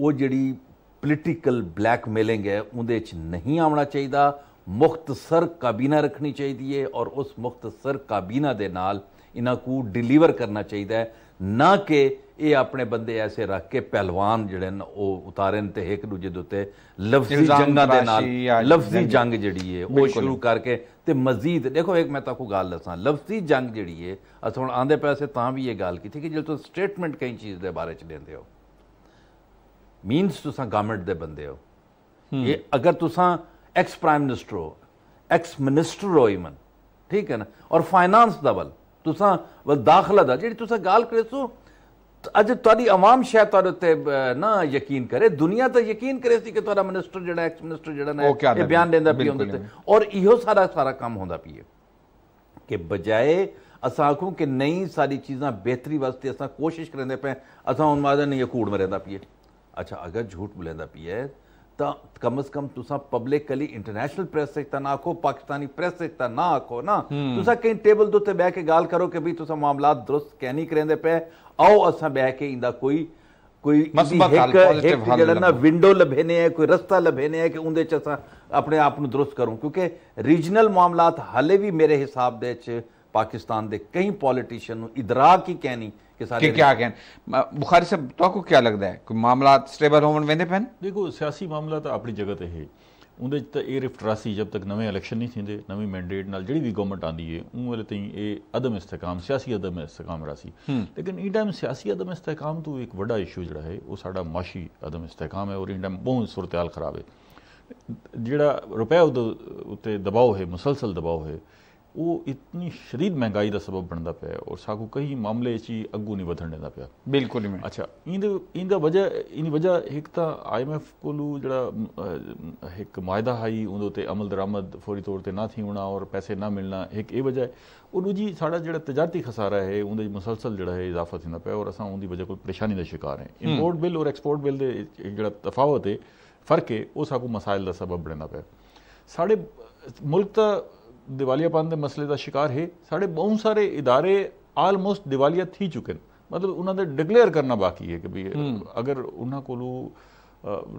ਉਹ ਜਿਹੜੀ ਪੋਲੀਟੀਕਲ ਬਲੈਕਮੇਲਿੰਗ ਹੈ ਉਹਦੇ ਚ ਨਹੀਂ ਆਉਣਾ ਚਾਹੀਦਾ। ਮੁਖਤਸਰ ਕਾਬੀਨਾ ਰੱਖਣੀ ਚਾਹੀਦੀ ਹੈ ਔਰ ਉਸ ਮੁਖਤਸਰ ਕਾਬੀਨਾ ਦੇ ਨਾਲ ਇਹਨਾਂ ਕੋ ਡਿਲੀਵਰ ਕਰਨਾ ਚਾਹੀਦਾ ਹੈ। ਨਾ ਕਿ ਇਹ ਆਪਣੇ ਬੰਦੇ ਐਸੇ ਰੱਖ ਕੇ ਪਹਿਲਵਾਨ ਜਿਹੜੇ ਨੇ ਉਹ ਉਤਾਰਨ ਤੇ ਇੱਕ ਦੂਜੇ ਦੇ ਉੱਤੇ ਲਫ਼ਜ਼ੀ ਜੰਗਾਂ ਦੇ ਨਾਲ ਲਫ਼ਜ਼ੀ ਜੰਗ ਜਿਹੜੀ ਹੈ ਉਹ ਸ਼ੁਰੂ ਕਰਕੇ ਤੇ ਮਜ਼ੀਦ ਦੇਖੋ ਇੱਕ ਮੈਂ ਤੁਹਾਨੂੰ ਗੱਲ ਦੱਸਾਂ ਲਫ਼ਜ਼ੀ ਜੰਗ ਜਿਹੜੀ ਹੈ ਅਸ ਹੁਣ ਆਂਦੇ ਪੈਸੇ ਤਾਂ ਵੀ ਇਹ ਗੱਲ ਕੀਤੀ ਕਿ ਜੇ ਤੁਸੀਂ ਸਟੇਟਮੈਂਟ ਕਈ ਚੀਜ਼ ਦੇ ਬਾਰੇ ਚ ਲੈਂਦੇ ਹੋ ਮੀਨਸ ਤੁਸੀਂ ਗਵਰਨਮੈਂਟ ਦੇ ਬੰਦੇ ਹੋ। ਇਹ ਅਗਰ ਤੁਸੀਂ ਐਕਸ ਪ੍ਰਾਈਮ ਮਿਨਿਸਟਰ ਹੋ ਐਕਸ ਮਿਨਿਸਟਰ ਹੋ ਇਵਨ ਠੀਕ ਹੈ ਨਾ? ਔਰ ਫਾਈਨਾਂਸ ਦਾ ਵੱਲ ਤੁਸੀਂ ਵਲ ਦਾਖਲਾ ਦਾ ਜਿਹੜੀ ਤੁਸੀਂ ਗੱਲ ਕਰੇ ਸੋ ਅੱਜ ਤੁਹਾਡੀ ਆਵਾਮ ਸ਼ਾਇਦ ਤੁਹਾਡੇ ਉੱਤੇ ਨਾ ਯਕੀਨ ਕਰੇ ਦੁਨੀਆ ਤਾਂ ਯਕੀਨ ਕਰੇ ਸੀ ਕਿ ਤੁਹਾਡਾ ਮਿਨਿਸਟਰ ਜਿਹੜਾ ਐਕਸ ਮਿਨਿਸਟਰ ਜਿਹੜਾ ਨੇ ਇਹ ਬਿਆਨ ਦਿੰਦਾ ਪਈ ਉਹਦੇ ਤੇ। ਔਰ ਇਹੋ ਸਾਰਾ ਸਾਰਾ ਕੰਮ ਹੁੰਦਾ ਪਈ ਹੈ ਕਿ ਬਜਾਏ ਅਸਾਂ ਆਖੂ ਕਿ ਨਹੀਂ ਸਾਰੀ ਚੀਜ਼ਾਂ ਬਿਹਤਰੀ ਵਾਸਤੇ ਅਸਾਂ ਕੋਸ਼ਿਸ਼ ਕਰਦੇ ਪਏ ਅਸਾਂ ਹੁਣ ਮਾਦਾ ਨਹੀਂ ਇਹ ਕੂੜ ਮਰੇਂਦਾ ਪਈ ਅੱਛਾ ਅਗਰ ਝੂਠ ਬੁਲੇਂਦਾ ਪਈ ਹੈ ਤਾਂ ਕਮ ਸ ਕਮ ਤੁਸੀਂ ਪਬਲਿਕਲੀ ਇੰਟਰਨੈਸ਼ਨਲ ਪ੍ਰੈਸ ਵਿੱਚ ਤਾਂ ਨਾ ਆਖੋ ਪਾਕਿਸਤਾਨੀ ਪ੍ਰੈਸ ਵਿੱਚ ਤਾਂ ਨਾ ਆਖੋ ਨਾ। ਤੁਸੀਂ ਕਈ ਟੇਬਲ ਦੇ ਉੱਤੇ ਬਹਿ ਕੇ ਗੱਲ ਕਰੋ ਕਿ ਵੀ ਤੁਸੀਂ ਮਾਮਲਾ ਦਰਸਤ ਕਹਿ ਨਹੀਂ ਕਰਿੰਦੇ ਪਏ? ਆਓ ਅਸਾਂ ਬਹਿ ਕੇ ਇੰਦਾ ਕੋਈ ਕੋਈ ਇੱਕ ਜਿਹੜਾ ਨਾ ਵਿੰਡੋ ਲੱਭੇਨੇ ਹੈ ਕੋਈ ਰਸਤਾ ਲੱਭੇਨੇ ਹੈ ਕਿ ਉਹਦੇ ਚ ਅਸਾਂ ਆਪਣੇ ਆਪ ਨੂੰ ਦਰਸਤ ਕਰੂੰ। ਕਿਉਂਕਿ ਰੀਜਨਲ ਮਾਮਲਾਤ ਹਾਲੇ ਵੀ ਮੇਰੇ ਹਿਸਾਬ ਦੇ ਵਿੱਚ ਪਾਕਿਸਤਾਨ ਦੇ ਕਈ ਪੋਲੀਟੀਸ਼ੀਅਨ ਨੂੰ ਇਦਰਾਕ ਹੀ ਕਹਿਣੀ ਕਿ ਸਾਡੇ ਕਿ ਕੀ ਕਹਿਣ ਬੁਖਾਰੀ ਸਾਹਿਬ ਤੁਹਾਨੂੰ ਕੀ ਲੱਗਦਾ ਹੈ ਕਿ ਮਾਮਲਾ ਸਟੇਬਲ ਹੋਣ ਵੰਦੇ ਪੈਣ ਦੇਖੋ ਸਿਆਸੀ ਮਾਮਲਾ ਤਾਂ ਆਪਣੀ ਜਗ੍ਹਾ ਤੇ ਹੈ ਉਹਦੇ ਚ ਤਾਂ ਇਹ ਰਿਫਟਰਾਸੀ ਜਦ ਤੱਕ ਨਵੇਂ ਇਲੈਕਸ਼ਨ ਨਹੀਂ ਥਿੰਦੇ ਨਵੀਂ ਮੈਂਡੇਟ ਨਾਲ ਜਿਹੜੀ ਵੀ ਗਵਰਨਮੈਂਟ ਆਂਦੀ ਹੈ ਉਹ ਵਾਲੇ ਤਾਈਂ ਇਹ ਅਦਮ ਇਸਤਕਾਮ ਸਿਆਸੀ ਅਦਮ ਇਸਤਕਾਮ ਰਾਸੀ ਲੇਕਿਨ ਇਹ ਟਾਈਮ ਸਿਆਸੀ ਅਦਮ ਇਸਤਕਾਮ ਤੋਂ ਇੱਕ ਵੱਡਾ ਇਸ਼ੂ ਜਿਹੜਾ ਹੈ ਉਹ ਸਾਡਾ ਮਾਸ਼ੀ ਅਦਮ ਇਸਤਕਾਮ ਹੈ ਔਰ ਇਹ ਟਾਈਮ ਬਹੁਤ ਸੁਰਤਿਆਲ ਖਰਾਬ ਹੈ ਜਿਹੜਾ ਰੁਪਏ ਉਹਦੇ ਉੱਤੇ ਦਬਾਅ ਹੈ ਮੁਸਲਸਲ ਦਬਾਅ ਹੈ ਉਹ ਇਤਨੀ ਸ਼ਦੀਦ ਮਹਿੰਗਾਈ ਦਾ ਸਬਬ ਬਣਦਾ ਪਿਆ ਔਰ ਸਾਕੂ ਕਈ ਮਾਮਲੇ 'ਚ ਅੱਗੂ ਨਹੀਂ ਵਧਣ ਦਿੰਦਾ ਪਿਆ। ਬਿਲਕੁਲ ਨਹੀਂ। ਅੱਛਾ ਇਹਦੇ ਇਹਦਾ ਵਜ੍ਹਾ ਇਹਦੀ ਵਜ੍ਹਾ ਇੱਕ ਤਾਂ ਆਈਐਮਐਫ ਕੋਲੋਂ ਜਿਹੜਾ ਇੱਕ ਮਾਇਦਾ ਹਾਈ ਉਹਦੇ ਉੱਤੇ ਅਮਲ ਦਰਾਮਦ ਫੌਰੀ ਤੌਰ ਤੇ ਨਾ ਥੀ ਹੋਣਾ ਔਰ ਪੈਸੇ ਨਾ ਮਿਲਣਾ ਇੱਕ ਇਹ ਵਜ੍ਹਾ ਹੈ। ਉਹਨੂੰ ਜੀ ਸਾਡਾ ਜਿਹੜਾ ਤਜਾਰਤੀ ਖਸਾਰਾ ਹੈ ਉਹਦੇ ਮੁਸਲਸਲ ਜਿਹੜਾ ਹੈ ਇਜ਼ਾਫਾ ਹੁੰਦਾ ਪਿਆ ਔਰ ਅਸਾਂ ਉਹਦੀ ਵਜ੍ਹਾ ਕੋਈ ਪਰੇਸ਼ਾਨੀ ਦਾ ਸ਼ਿਕਾਰ ਹੈ। ਇੰਪੋਰਟ ਬਿੱਲ ਔਰ ਐਕਸਪੋਰਟ ਬਿੱਲ ਦੇ ਜਿਹੜਾ ਤਫਾਵਤ ਹੈ ਫ਼ਰਕ ਹੈ ਉਹ ਸਾਕੂ ਮਸਾਇਲ ਦਾ ਸਬਬ ਬਣਦਾ ਪਿਆ। ਸਾਡੇ ਮੁਲਕ ਤਾਂ ਦਿਵਾਲੀਆਪਨ ਦੇ ਮਸਲੇ ਦਾ ਸ਼ਿਕਾਰ ਹੈ। ਸਾਡੇ ਬਹੁਤ ਸਾਰੇ ਇਦਾਰੇ ਆਲਮੋਸਟ ਦਿਵਾਲੀਆ ਥੀ ਚੁੱਕੇ ਨੇ। ਮਤਲਬ ਉਹਨਾਂ ਦੇ ਡਿਕਲੇਅਰ ਕਰਨਾ ਬਾਕੀ ਹੈ ਕਿ ਵੀ ਅਗਰ ਉਹਨਾਂ ਕੋਲੋਂ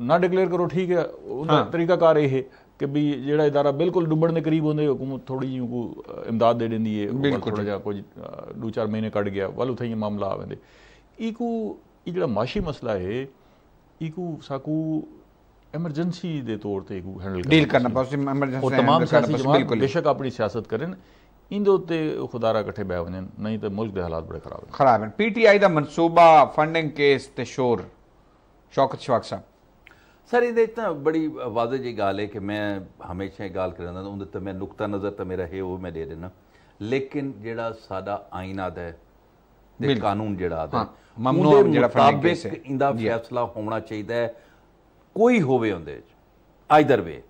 ਨਾ ਡਿਕਲੇਅਰ ਕਰੋ ਠੀਕ ਹੈ। ਉਹਦਾ ਤਰੀਕਾਕਾਰ ਇਹ ਹੈ ਕਿ ਵੀ ਜਿਹੜਾ ਇਦਾਰਾ ਬਿਲਕੁਲ ਡੁੱਬਣ ਦੇ ਕਰੀਬ ਹੁੰਦੇ ਹਕੂਮਤ ਥੋੜੀ ਜਿਹੀ ਕੋ ਇਮਦਾਦ ਦੇ ਦਿੰਦੀ ਹੈ। ਥੋੜਾ ਜਿਹਾ ਕੁਝ ਦੋ ਚਾਰ ਮਹੀਨੇ ਕੱਢ ਗਿਆ ਵੱਲ ਉਥੇ ਹੀ ਮਾਮਲਾ ਆਵੇਂਦੇ ਇਕੂ ਇਹ ਜਿਹੜਾ ਮਾਸ਼ੀ ਮਸਲਾ ਹੈ ਇਕੂ ਸਾਕੂ ਐਮਰਜੈਂਸੀ ਦੇ ਤੌਰ ਤੇ ਕੋ ਹੈਂਡਲ ਡੀਲ ਕਰਨਾ ਪਊ ਐਮਰਜੈਂਸੀ ਉਹ तमाम ਸਿਆਸੀ ਜਮਾਤ ਬੇਸ਼ੱਕ ਆਪਣੀ ਸਿਆਸਤ ਕਰਨ ਇੰਦੇ ਉੱਤੇ ਖੁਦਾਰਾ ਇਕੱਠੇ ਬੈ ਵਣਨ ਨਹੀਂ ਤਾਂ ਮੁਲਕ ਦੇ ਹਾਲਾਤ ਬੜੇ ਖਰਾਬ ਹਨ ਖਰਾਬ ਹਨ ਪੀਟੀਆਈ ਦਾ ਮਨਸੂਬਾ ਫੰਡਿੰਗ ਕੇਸ ਤੇ ਸ਼ੋਰ ਸ਼ੌਕਤ ਸ਼ਵਾਕ ਸਾਹਿਬ ਸਰ ਇਹਦੇ ਤਾਂ ਬੜੀ ਵਾਜ਼ੇ ਜੀ ਗੱਲ ਹੈ ਕਿ ਮੈਂ ਹਮੇਸ਼ਾ ਇਹ ਗੱਲ ਕਰਦਾ ਉਹਦੇ ਤੇ ਮੈਂ ਨੁਕਤਾ ਨਜ਼ਰ ਤਾਂ ਮੇਰਾ ਹੈ ਉਹ ਮੈਂ ਦੇ ਦੇਣਾ ਲੇਕਿਨ ਜਿਹੜਾ ਸਾਡਾ ਆਇਨ ਆਦਾ ਹੈ ਤੇ ਕਾਨੂੰਨ ਜਿਹੜਾ ਆਦਾ ਹੈ ਮਮਨੂਆ ਜਿਹੜਾ ਮੁਤਾਬਿਕ ਇਹਦਾ ਫੈਸਲਾ ਹੋਣਾ ਚਾਹੀਦਾ ਹੈ ਕੋਈ ਹੋਵੇ ਉਹਦੇ ਵਿੱਚ ਆਈਦਰ ਵੇ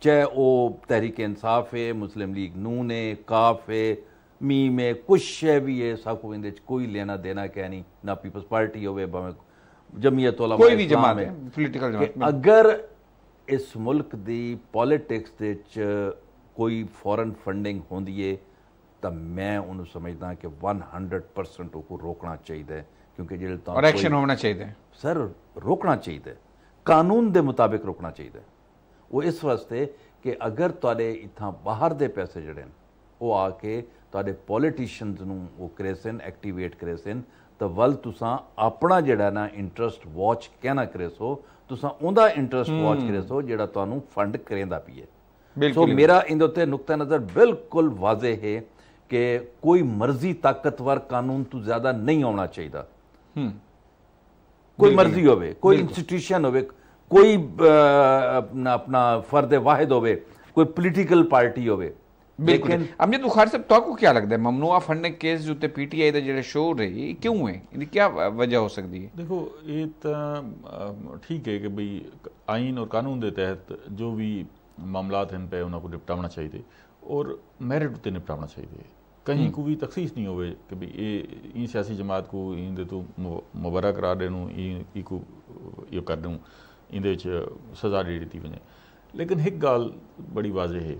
ਚਾਹੇ ਉਹ ਤਹਿਰੀਕ ਇਨਸਾਫ ਹੈ ਮੁਸਲਿਮ ਲੀਗ ਨੂਨ ਹੈ ਕਾਫ ਹੈ ਮੀਮ ਹੈ ਕੁਛ ਹੈ ਵੀ ਹੈ ਸਭ ਕੋ ਇਹਦੇ ਵਿੱਚ ਕੋਈ ਲੈਣਾ ਦੇਣਾ ਕਹਿ ਨਹੀਂ ਨਾ ਪੀਪਲਸ ਪਾਰਟੀ ਹੋਵੇ ਭਾਵੇਂ ਜਮੀਅਤ ਉਲਮਾ ਕੋਈ ਵੀ ਜਮਾਤ ਹੈ ਪੋਲੀਟੀਕਲ ਜਮਾਤ। ਅਗਰ ਇਸ ਮੁਲਕ ਦੀ ਪੋਲਿਟਿਕਸ ਦੇ ਵਿੱਚ ਕੋਈ ਫੋਰਨ ਫੰਡਿੰਗ ਹੁੰਦੀ ਏ ਤਾਂ ਮੈਂ ਉਹਨੂੰ ਸਮਝਦਾ ਕਿ 100% ਉਹ ਰੋਕਣਾ ਚਾਹੀਦਾ ਕਿਉਂਕਿ ਜਿਹੜੇ ਤਾਂ ਔਰ ਐਕਸ਼ਨ ਹੋਣਾ ਚਾਹੀਦਾ ਸਰ ਰੋਕਣਾ ਚਾਹੀਦਾ ਕਾਨੂੰਨ ਦੇ ਮੁਤਾਬਿਕ ਰੋਕਣਾ ਚਾਹੀਦਾ ਉਹ ਇਸ ਵਾਸਤੇ ਕਿ ਅਗਰ ਤੁਹਾਡੇ ਇਥਾਂ ਬਾਹਰ ਦੇ ਪੈਸੇ ਜਿਹੜੇ ਨੇ ਉਹ ਆ ਕੇ ਤੁਹਾਡੇ ਪੋਲੀਟੀਸ਼ੀਅਨਸ ਨੂੰ ਉਹ ਕ੍ਰੇਸਨ ਐਕਟੀਵੇਟ ਕ੍ਰੇਸਨ ਤਾਂ ਵੱਲ ਤੁਸੀਂ ਆਪਣਾ ਜਿਹੜਾ ਨਾ ਇੰਟਰਸਟ ਵਾਚ ਕਹਿਣਾ ਕਰੇ ਸੋ ਤੁਸੀਂ ਉਹਦਾ ਇੰਟਰਸਟ ਵਾਚ ਕਰੇ ਸੋ ਜਿਹੜਾ ਤੁਹਾਨੂੰ ਫੰਡ ਕਰੇਂਦਾ ਪਈਏ ਸੋ ਮੇਰਾ ਇਹਦੇ ਉੱਤੇ ਨੁਕਤਾ ਨਜ਼ਰ ਬਿਲਕੁਲ ਵਾਜ਼ਿਹ ਹੈ ਕਿ ਕੋਈ ਮਰਜ਼ੀ ਤਾਕਤਵਰ ਕਾਨੂੰਨ ਤੋਂ ਜ਼ਿਆਦਾ ਨਹੀਂ ਆਉਣਾ ਚਾਹੀਦਾ। ਕੋਈ ਮਰਜ਼ੀ ਹੋਵੇ ਕੋਈ ਇੰਸਟੀਟਿਊਸ਼ਨ ਹੋਵੇ ਕੋਈ ਆਪਣਾ ਆਪਣਾ ਫਰਦ ਵਾਹਿਦ ਹੋਵੇ ਕੋਈ ਪੋਲੀਟੀਕਲ ਪਾਰਟੀ ਹੋਵੇ। ਬਿਲਕੁਲ। ਅਮਜਦ ਬੁਖਾਰੀ ਸਾਹਿਬ ਤੁਹਾਨੂੰ ਕੀ ਲੱਗਦਾ ਹੈ? ਮਮਨੂਆ ਫੰਡਿੰਗ ਕੇਸ ਦੇ ਉੱਤੇ ਪੀਟੀਆਈ ਦਾ ਜਿਹੜਾ ਸ਼ੋਰ ਹੈ ਇਹ ਕਿਉਂ ਹੈ? ਇਹਦੀ ਕੀ ਵਜ੍ਹਾ ਹੋ ਸਕਦੀ ਹੈ? ਦੇਖੋ ਇਹ ਤਾਂ ਠੀਕ ਹੈ ਕਿ ਭਈ ਆਈਨ ਔਰ ਕਾਨੂੰਨ ਦੇ ਤਹਿਤ ਜੋ ਵੀ ਮਾਮਲਾਤ ਹਨ ਪਏ ਉਹਨਾਂ ਨੂੰ ਨਿਪਟਾਉਣਾ ਚਾਹੀਦੇ ਔਰ ਮੈਰਿਟ ਉੱਤੇ ਨਿਪਟਾਉਣਾ ਚਾਹੀਦਾ कहीं ਕੋਈ ਤਖਸੀਸ ਨਹੀਂ ਹੋਵੇ ਕਿ कि ਇਹ ये सियासी जमात को इन दे तो मुबारक करा देनू ई को ये ਇਹਦੇ ਵਿੱਚ ਸਜ਼ਾ ਦੇ ਦਿੱਤੀ ਵਜੇ ਲੇਕਿਨ ਇੱਕ ਗੱਲ ਬੜੀ ਵਾਜ਼ਿਹ ਹੈ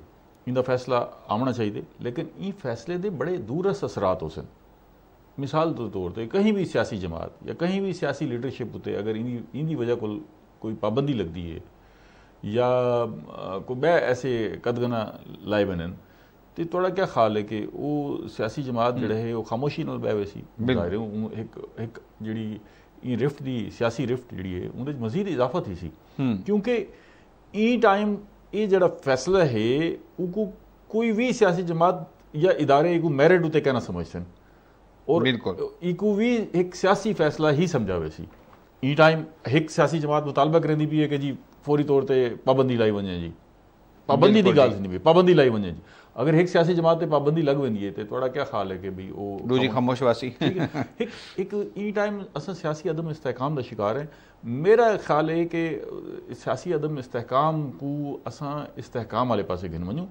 ਇਹਦਾ ਫੈਸਲਾ ਆਉਣਾ ਚਾਹੀਦਾ। ਲੇਕਿਨ ਇਹ ਫੈਸਲੇ ਦੇ ਬੜੇ ਦੂਰਸ ਅਸਰਾਤ ਹੋ ਸਨ ਮਿਸਾਲ ਦੇ ਤੌਰ ਤੇ ਕਹੀਂ ਵੀ ਸਿਆਸੀ ਜਮਾਤ ਜਾਂ ਕਹੀਂ ਵੀ ਸਿਆਸੀ ਲੀਡਰਸ਼ਿਪ ਉਤੇ ਅਗਰ ਇਹਦੀ ਇਹਦੀ ਵਜ੍ਹਾ ਕੋਲ ਕੋਈ ਪਾਬੰਦੀ ਲੱਗਦੀ ਹੈ ਜਾਂ ਕੋਈ ਬੈ ਐਸੇ ਕਦਗਨਾ ਲਾਏ ਬਨਨ ਤੇ ਤੁਹਾਡਾ ਕੀ ਖਿਆਲ ਹੈ ਕਿ ਉਹ ਸਿਆਸੀ ਜਮਾਤ ਜਿਹੜੇ ਹੈ। ਉਹ ਖਾਮੋਸ਼ੀ ਨਾਲ ਬਹਿ ਸੀ? ਜ਼ਾਹਿਰ ਇੱਕ ਇੱਕ ਜਿਹੜੀ ਇਹ ਰਿਫਟ ਦੀ ਸਿਆਸੀ ਰਿਫਟ ਜਿਹੜੀ ਹੈ ਉਹਦੇ ਵਿੱਚ ਮਜ਼ੀਦ ਇਜ਼ਾਫਾ ਥੀ ਸੀ। ਕਿਉਂਕਿ ਇਹ ਟਾਈਮ ਇਹ ਜਿਹੜਾ ਫੈਸਲਾ ਹੈ ਉਹ ਕੋ ਕੋਈ ਵੀ ਸਿਆਸੀ ਜਮਾਤ ਜਾਂ ਇਦਾਰੇ ਕੋ ਮੈਰਿਟ ਉਤੇ ਕਹਿਣਾ ਸਮਝਦੇ ਔਰ ਬਿਲਕੁਲ। ਇਕੋ ਵੀ ਇੱਕ ਸਿਆਸੀ ਫੈਸਲਾ ਹੀ ਸਮਝਾਵੇ ਸੀ। ਇਹ ਟਾਈਮ ਇੱਕ ਸਿਆਸੀ ਜਮਾਤ ਮੁਤਾਲਬਾ ਕਰਦੀ ਵੀ ਹੈ ਕਿ ਜੀ ਫੌਰੀ ਤੌਰ ਤੇ ਪਾਬੰਦੀ ਲਾਈ ਵਣੇ ਜੀ। ਪਾਬੰਦੀ ਦੀ ਗੱਲ ਨਹੀਂ ਵੀ ਪਾਬੰਦੀ ਲਾਈ ਵਣੇ ਜੀ। ਅਗਰ ਇੱਕ ਸਿਆਸੀ ਜਮਾਤ ਤੇ ਪਾਬੰਦੀ ਲੱਗ ਵੰਦੀ ਹੈ ਤੇ ਤੁਹਾਡਾ ਕੀ ਖਾਲ ਹੈ ਕਿ ਵੀ ਉਹ ਦੂਜੀ ਖਾਮੋਸ਼ ਵਾਸੀ ਠੀਕ ਹੈ ਇੱਕ ਇੱਕ ਈ ਟਾਈਮ ਅਸਾਂ ਸਿਆਸੀ ਅਦਮ ਇਸਤਹਿਕਾਮ ਦਾ ਸ਼ਿਕਾਰ ਹੈ ਮੇਰਾ ਖਾਲ ਹੈ ਕਿ ਸਿਆਸੀ ਅਦਮ ਇਸਤਹਿਕਾਮ ਕੋ ਅਸਾਂ ਇਸਤਹਿਕਾਮ ਵਾਲੇ ਪਾਸੇ ਗਿਣ ਵਣੂ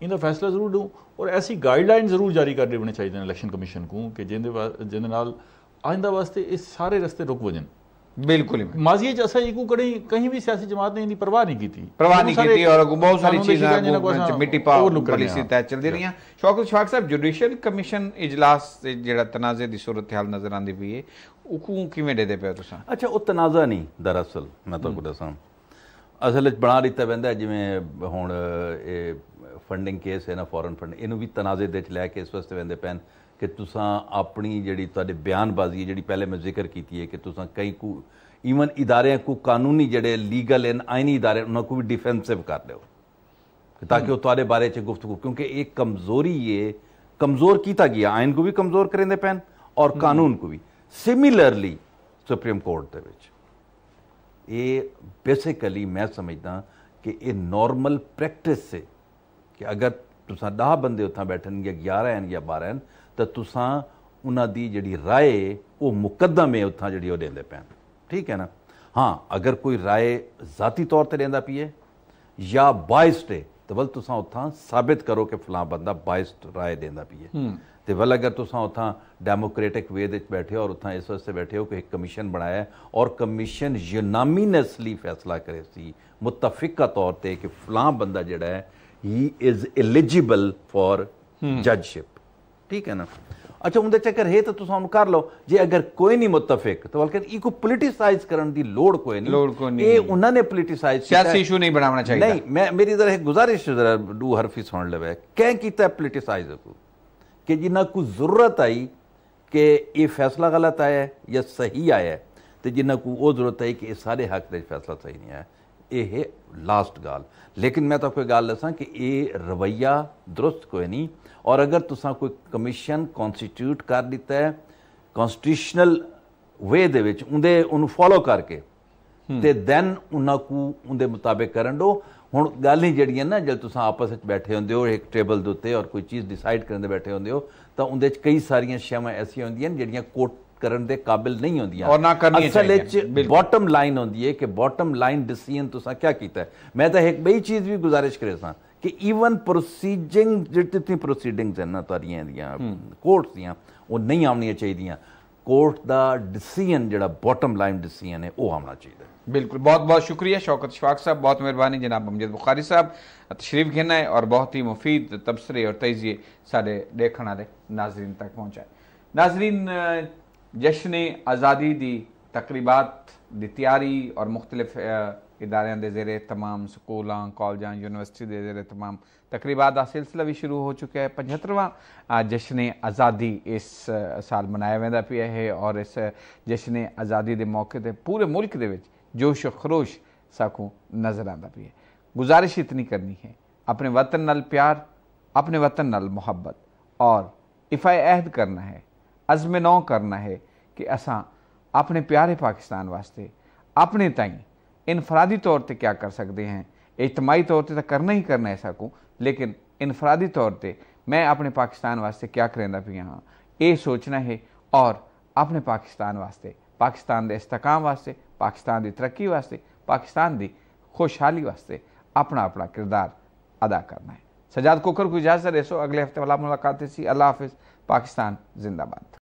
ਇਹਦਾ ਫੈਸਲਾ ਜ਼ਰੂਰ ਦੂ ਔਰ ਐਸੀ ਗਾਈਡਲਾਈਨ ਜ਼ਰੂਰ ਜਾਰੀ ਕਰ ਦੇਣੇ ਚਾਹੀਦੇ ਨੇ ਇਲੈਕਸ਼ਨ ਕਮਿਸ਼ਨ ਕੋ ਕਿ ਜਿੰਦੇ ਜਿੰਦੇ ਨਾਲ ਆਇੰਦਾ ਵਾਸਤੇ ਇਹ ਬਿਲਕੁਲ ਹੀ। ਮਾਜ਼ੀ ਚ ਅਸਾਂ ਇਕੂ ਕੜੀ ਕਹੀਂ ਵੀ ਸਿਆਸੀ ਜਮਾਤ ਨੇ ਇਹਦੀ ਪਰਵਾਹ ਨਹੀਂ ਕੀਤੀ। ਪਰਵਾਹ ਨਹੀਂ ਕੀਤੀ ਔਰ ਬਹੁਤ ਸਾਰੀ ਚੀਜ਼ਾਂ ਮਿੱਟੀ ਪਾ ਪਾਲਿਸੀ ਤੈਅ ਚੱਲਦੀ ਰਹੀਆਂ। ਸ਼ੌਕਤ ਸ਼ਵਾਕ ਸਾਹਿਬ ਜੁਡੀਸ਼ੀਅਲ ਕਮਿਸ਼ਨ ਇਜਲਾਸ ਜਿਹੜਾ ਤਨਾਜ਼ੇ ਦੀ ਸੂਰਤ ਹਾਲ ਨਜ਼ਰ ਆਂਦੀ ਵੀ ਹੈ ਉਹ ਕਿਵੇਂ ਦੇ ਦੇ ਪਿਆ ਤੁਸੀਂ? ਅੱਛਾ ਉਹ ਤਨਾਜ਼ਾ ਨਹੀਂ ਦਰਅਸਲ ਮੈਂ ਤੁਹਾਨੂੰ ਦੱਸਾਂ ਅਸਲ ਵਿੱਚ ਬਣਾ ਦਿੱਤਾ ਬੰਦਾ ਜਿਵੇਂ ਹੁਣ ਇਹ ਫੰਡਿੰਗ ਕੇਸ ਹੈ ਨਾ ਫੋਰਨ ਫੰਡ ਇਹਨੂੰ ਵੀ ਤਨਾਜ਼ੇ ਦੇ ਵਿੱਚ ਲੈ ਕੇ ਇਸ ਵਾਸਤੇ ਵੰਦੇ ਪੈਣ ਕਿ ਤੁਸੀਂ ਆਪਣੀ ਜਿਹੜੀ ਤੁਹਾਡੇ ਬਿਆਨਬਾਜ਼ੀ ਹੈ, ਜਿਹੜੀ ਪਹਿਲੇ ਮੈਂ ਜ਼ਿਕਰ ਕੀਤੀ ਹੈ ਕਿ ਤੁਸੀਂ ਕਈ ਕੁ ਈਵਨ ਇਦਾਰਿਆਂ ਕੋ ਕਾਨੂੰਨੀ ਜਿਹੜੇ ਲੀਗਲ ਐਨ ਆਇਨੀ ਇਦਾਰੇ, ਉਹਨਾਂ ਕੋ ਵੀ ਡਿਫੈਂਸਿਵ ਕਰ ਲਿਓ ਤਾਂ ਕਿ ਉਹ ਤੁਹਾਡੇ ਬਾਰੇ ਚ ਗੁਫ਼ਤਗੂ, ਕਿਉਂਕਿ ਇਹ ਕਮਜ਼ੋਰੀ ਹੈ ਕਮਜ਼ੋਰ ਕੀਤਾ ਗਿਆ, ਆਇਨ ਕੋ ਵੀ ਕਮਜ਼ੋਰ ਕਰੇਂਦੇ ਪੈਣ ਔਰ ਕਾਨੂੰਨ ਕੋ ਵੀ। ਸਿਮਿਲਰਲੀ ਸੁਪਰੀਮ ਕੋਰਟ ਦੇ ਵਿੱਚ। ये बेसिकली मैं समझदा कि ये नॉर्मल प्रैक्टिस से कि अगर तुसा दह बंदे उतां बैठन या ग्यारह हैं या बारह हैं तो तुसा उन जी राय वो मुक़दमे उतां जहिड़ी उहो ॾींदा पिया ठीक है ना? न अगर कोई राय ज़ाती तौर पर लेंदा पीए या बाइस्ड है तो वल तुसा उतां साबित करो कि फलां बंदा बाइस्ड राय देंदा पीए हम्म। ਤੇ ਬਲ ਅਗਰ ਤੁਸੀਂ ਉੱਥਾਂ ਡੈਮੋਕ੍ਰੈਟਿਕ ਵੇ ਦੇ ਵਿੱਚ ਬੈਠੇ ਹੋ ਔਰ ਉੱਥਾਂ ਇਸ ਵਾਸਤੇ ਬੈਠੇ ਹੋ ਕਿ ਇੱਕ ਕਮਿਸ਼ਨ ਬਣਾਇਆ ਔਰ ਕਮਿਸ਼ਨ ਯੂਨਾਮੀਨਸਲੀ ਫੈਸਲਾ ਕਰੇ ਸੀ ਮੁਤਫਿਕਾ ਤੌਰ ਤੇ ਕਿ ਫਲਾਂ ਬੰਦਾ ਜਿਹੜਾ ਹੈ he is eligible for judgeship ਠੀਕ ਹੈ ਨਾ? ਅੱਛਾ ਉਹਦੇ ਚੱਕਰ ਹੈ ਤਾਂ ਤੁਸੀਂ ਉਹਨੂੰ ਕਰ ਲਓ। ਜੇ ਅਗਰ ਕੋਈ ਨਹੀਂ ਮੁਤਫਿਕ ਤਾਂ ਬਲਕਿ ਇਹ ਕੋ ਪੋਲਿਟਿਸਾਈਜ਼ ਕਰਨ ਦੀ ਲੋੜ ਕੋਈ ਨਹੀਂ। ਲੋੜ ਕੋਈ ਨਹੀਂ। ਇਹ ਉਹਨਾਂ ਨੇ ਪੋਲਿਟਿਸਾਈਜ਼ ਸਿਆਸੀ ਇਸ਼ੂ ਨਹੀਂ ਬਣਾਉਣਾ ਚਾਹੀਦਾ। ਨਹੀਂ ਮੈਂ ਮੇਰੀ ਜ਼ਰਾ ਇੱਕ ਗੁਜ਼ਾਰਿਸ਼ ਜ਼ਰਾ ਡੂ ਹਰਫੀ ਸੁਣ ਲਵੇ। ਕਹਿ ਕੀਤਾ ਪੋਲਿਟਿਸਾਈਜ਼ ਕੋ ਕਿ ਜਿੰਨਾ ਕੋ ਜ਼ਰੂਰਤ ਆਈ ਕਿ ਇਹ ਫੈਸਲਾ ਗਲਤ ਆਇਆ ਜਾਂ ਸਹੀ ਆਇਆ ਤੇ ਜਿੰਨਾ ਕੋ ਉਹ ਜ਼ਰੂਰਤ ਹੈ ਕਿ ਇਹ ਸਾਰੇ ਹੱਕ ਦੇ ਫੈਸਲਾ ਸਹੀ ਨਹੀਂ ਆਇਆ ਇਹ ਲਾਸਟ ਗੱਲ। ਲੇਕਿਨ ਮੈਂ ਤਾਂ ਕੋਈ ਗੱਲ ਦੱਸਾਂ ਕਿ ਇਹ ਰਵਈਆ ਦਰਸਤ ਕੋਈ ਨਹੀਂ ਔਰ ਅਗਰ ਤੁਸੀਂ ਕੋਈ ਕਮਿਸ਼ਨ ਕਨਸਟੀਟਿਊਟ ਕਰ ਦਿੱਤਾ ਹੈ ਕਨਸਟੀਟਿਊਸ਼ਨਲ ਵੇ ਦੇ ਵਿੱਚ ਉਹਦੇ ਉਹਨੂੰ ਫੋਲੋ ਕਰਕੇ ਤੇ ਦੈਨ ਉਹਨਾਂ ਨੂੰ ਉਹਦੇ ਮੁਤਾਬਿਕ ਕਰਨ ਦੋ ਹੁਣ ਗੱਲ ਹੀ ਜਿਹੜੀਆਂ ਨਾ ਜਦ ਤੁਸੀਂ ਆਪਸ ਵਿੱਚ ਬੈਠੇ ਹੁੰਦੇ ਹੋ ਇੱਕ ਟੇਬਲ ਦੇ ਉੱਤੇ ਔਰ ਕੋਈ ਚੀਜ਼ ਡਿਸਾਈਡ ਕਰਨ ਦੇ ਬੈਠੇ ਹੁੰਦੇ ਹੋ ਤਾਂ ਉਹਦੇ ਵਿੱਚ ਕਈ ਸਾਰੀਆਂ ਸ਼ੈਵਾਂ ਐਸੀਆਂ ਹੁੰਦੀਆਂ ਜਿਹੜੀਆਂ ਕੋਟ ਕਰਨ ਦੇ ਕਾਬਿਲ ਨਹੀਂ ਹੁੰਦੀਆਂ। ਔਰ ਨਾ ਕਰਨੀਆਂ ਅਸਲ ਵਿੱਚ ਬਾਟਮ ਲਾਈਨ ਹੁੰਦੀ ਹੈ ਕਿ ਬਾਟਮ ਲਾਈਨ ਡਿਸੀਜਨ ਤੁਸੀਂ ਕੀ ਕੀਤਾ ਮੈਂ ਤਾਂ ਇੱਕ ਬਈ ਚੀਜ਼ ਵੀ ਗੁਜ਼ਾਰਿਸ਼ ਕਰੇ ਸਾਂ ਕਿ ਈਵਨ ਪ੍ਰੋਸੀਜਿੰਗ ਜਿਤਨੀ ਪ੍ਰੋਸੀਡਿੰਗਸ ਹਨ ਨਾ ਤੁਹਾਡੀਆਂ ਦੀਆਂ ਕੋਰਟਸ ਦੀਆਂ ਉਹ ਨਹੀਂ ਆਉਣੀਆਂ ਚਾਹੀਦੀਆਂ। ਕੋਰਟ ਦਾ ਡਿਸੀਜਨ ਜਿਹੜਾ ਬਾਟਮ ਲਾਈਨ ਡਿਸੀਜਨ ਹੈ ਉਹ ਆਉਣਾ ਚਾਹੀਦਾ बिल्कुल बहुत बहुत शुक्रिया शौकत शफाक साहब, बहुत मेहरबानी जनाब अमजद बुखारी साहब। तशरीफ़ घेना है और बहुत ही मुफीद तबसरे और तजिए साढ़े देखने वाले नाजरीन तक पहुँचाए। नाजरीन जश्न आज़ादी दी तकरीबात, दी तैयारी और मुख्तलिफ़ इदारे के जेर तमाम स्कूलों, कॉलेजा, यूनिवर्सिटी के जेर तमाम तकरीबात का सिलसिला भी शुरू हो चुका है पचहत्तरवां। जश्न आज़ादी इस साल मनाया वह पिया है और इस जश्न आज़ादी के मौके पर पूरे मुल्क के जोश खरोश साकू नज़र आता भी है गुजारिश इतनी करनी है अपने वतन नल प्यार अपने वतन नल मुहब्बत और इफ़ा अहद करना है अज़म नौ करना है कि असा अपने प्यारे पाकिस्तान वास्ते अपने ताई इनफरादी तौर पर क्या कर सकते हैं इजतमाही तौर पर तो करना ही करना है साकू लेकिन इनफरादी तौर पर मैं अपने पाकिस्तान वास्ते क्या करेंदा पिया हाँ ये सोचना है और अपने पाकिस्तान वास्ते पाकिस्तान के इस्तकाम वास्ते पाकिस्तान की तरक्की वास्ते, पाकिस्तान की खुशहाली वास्ते अपना अपना किरदार अदा करना है। सजाद कोकर को इजाज़त रेसो अगले हफ़्ते वाला मुलाकात से अल्लाह हाफिज़। पाकिस्तान जिंदाबाद।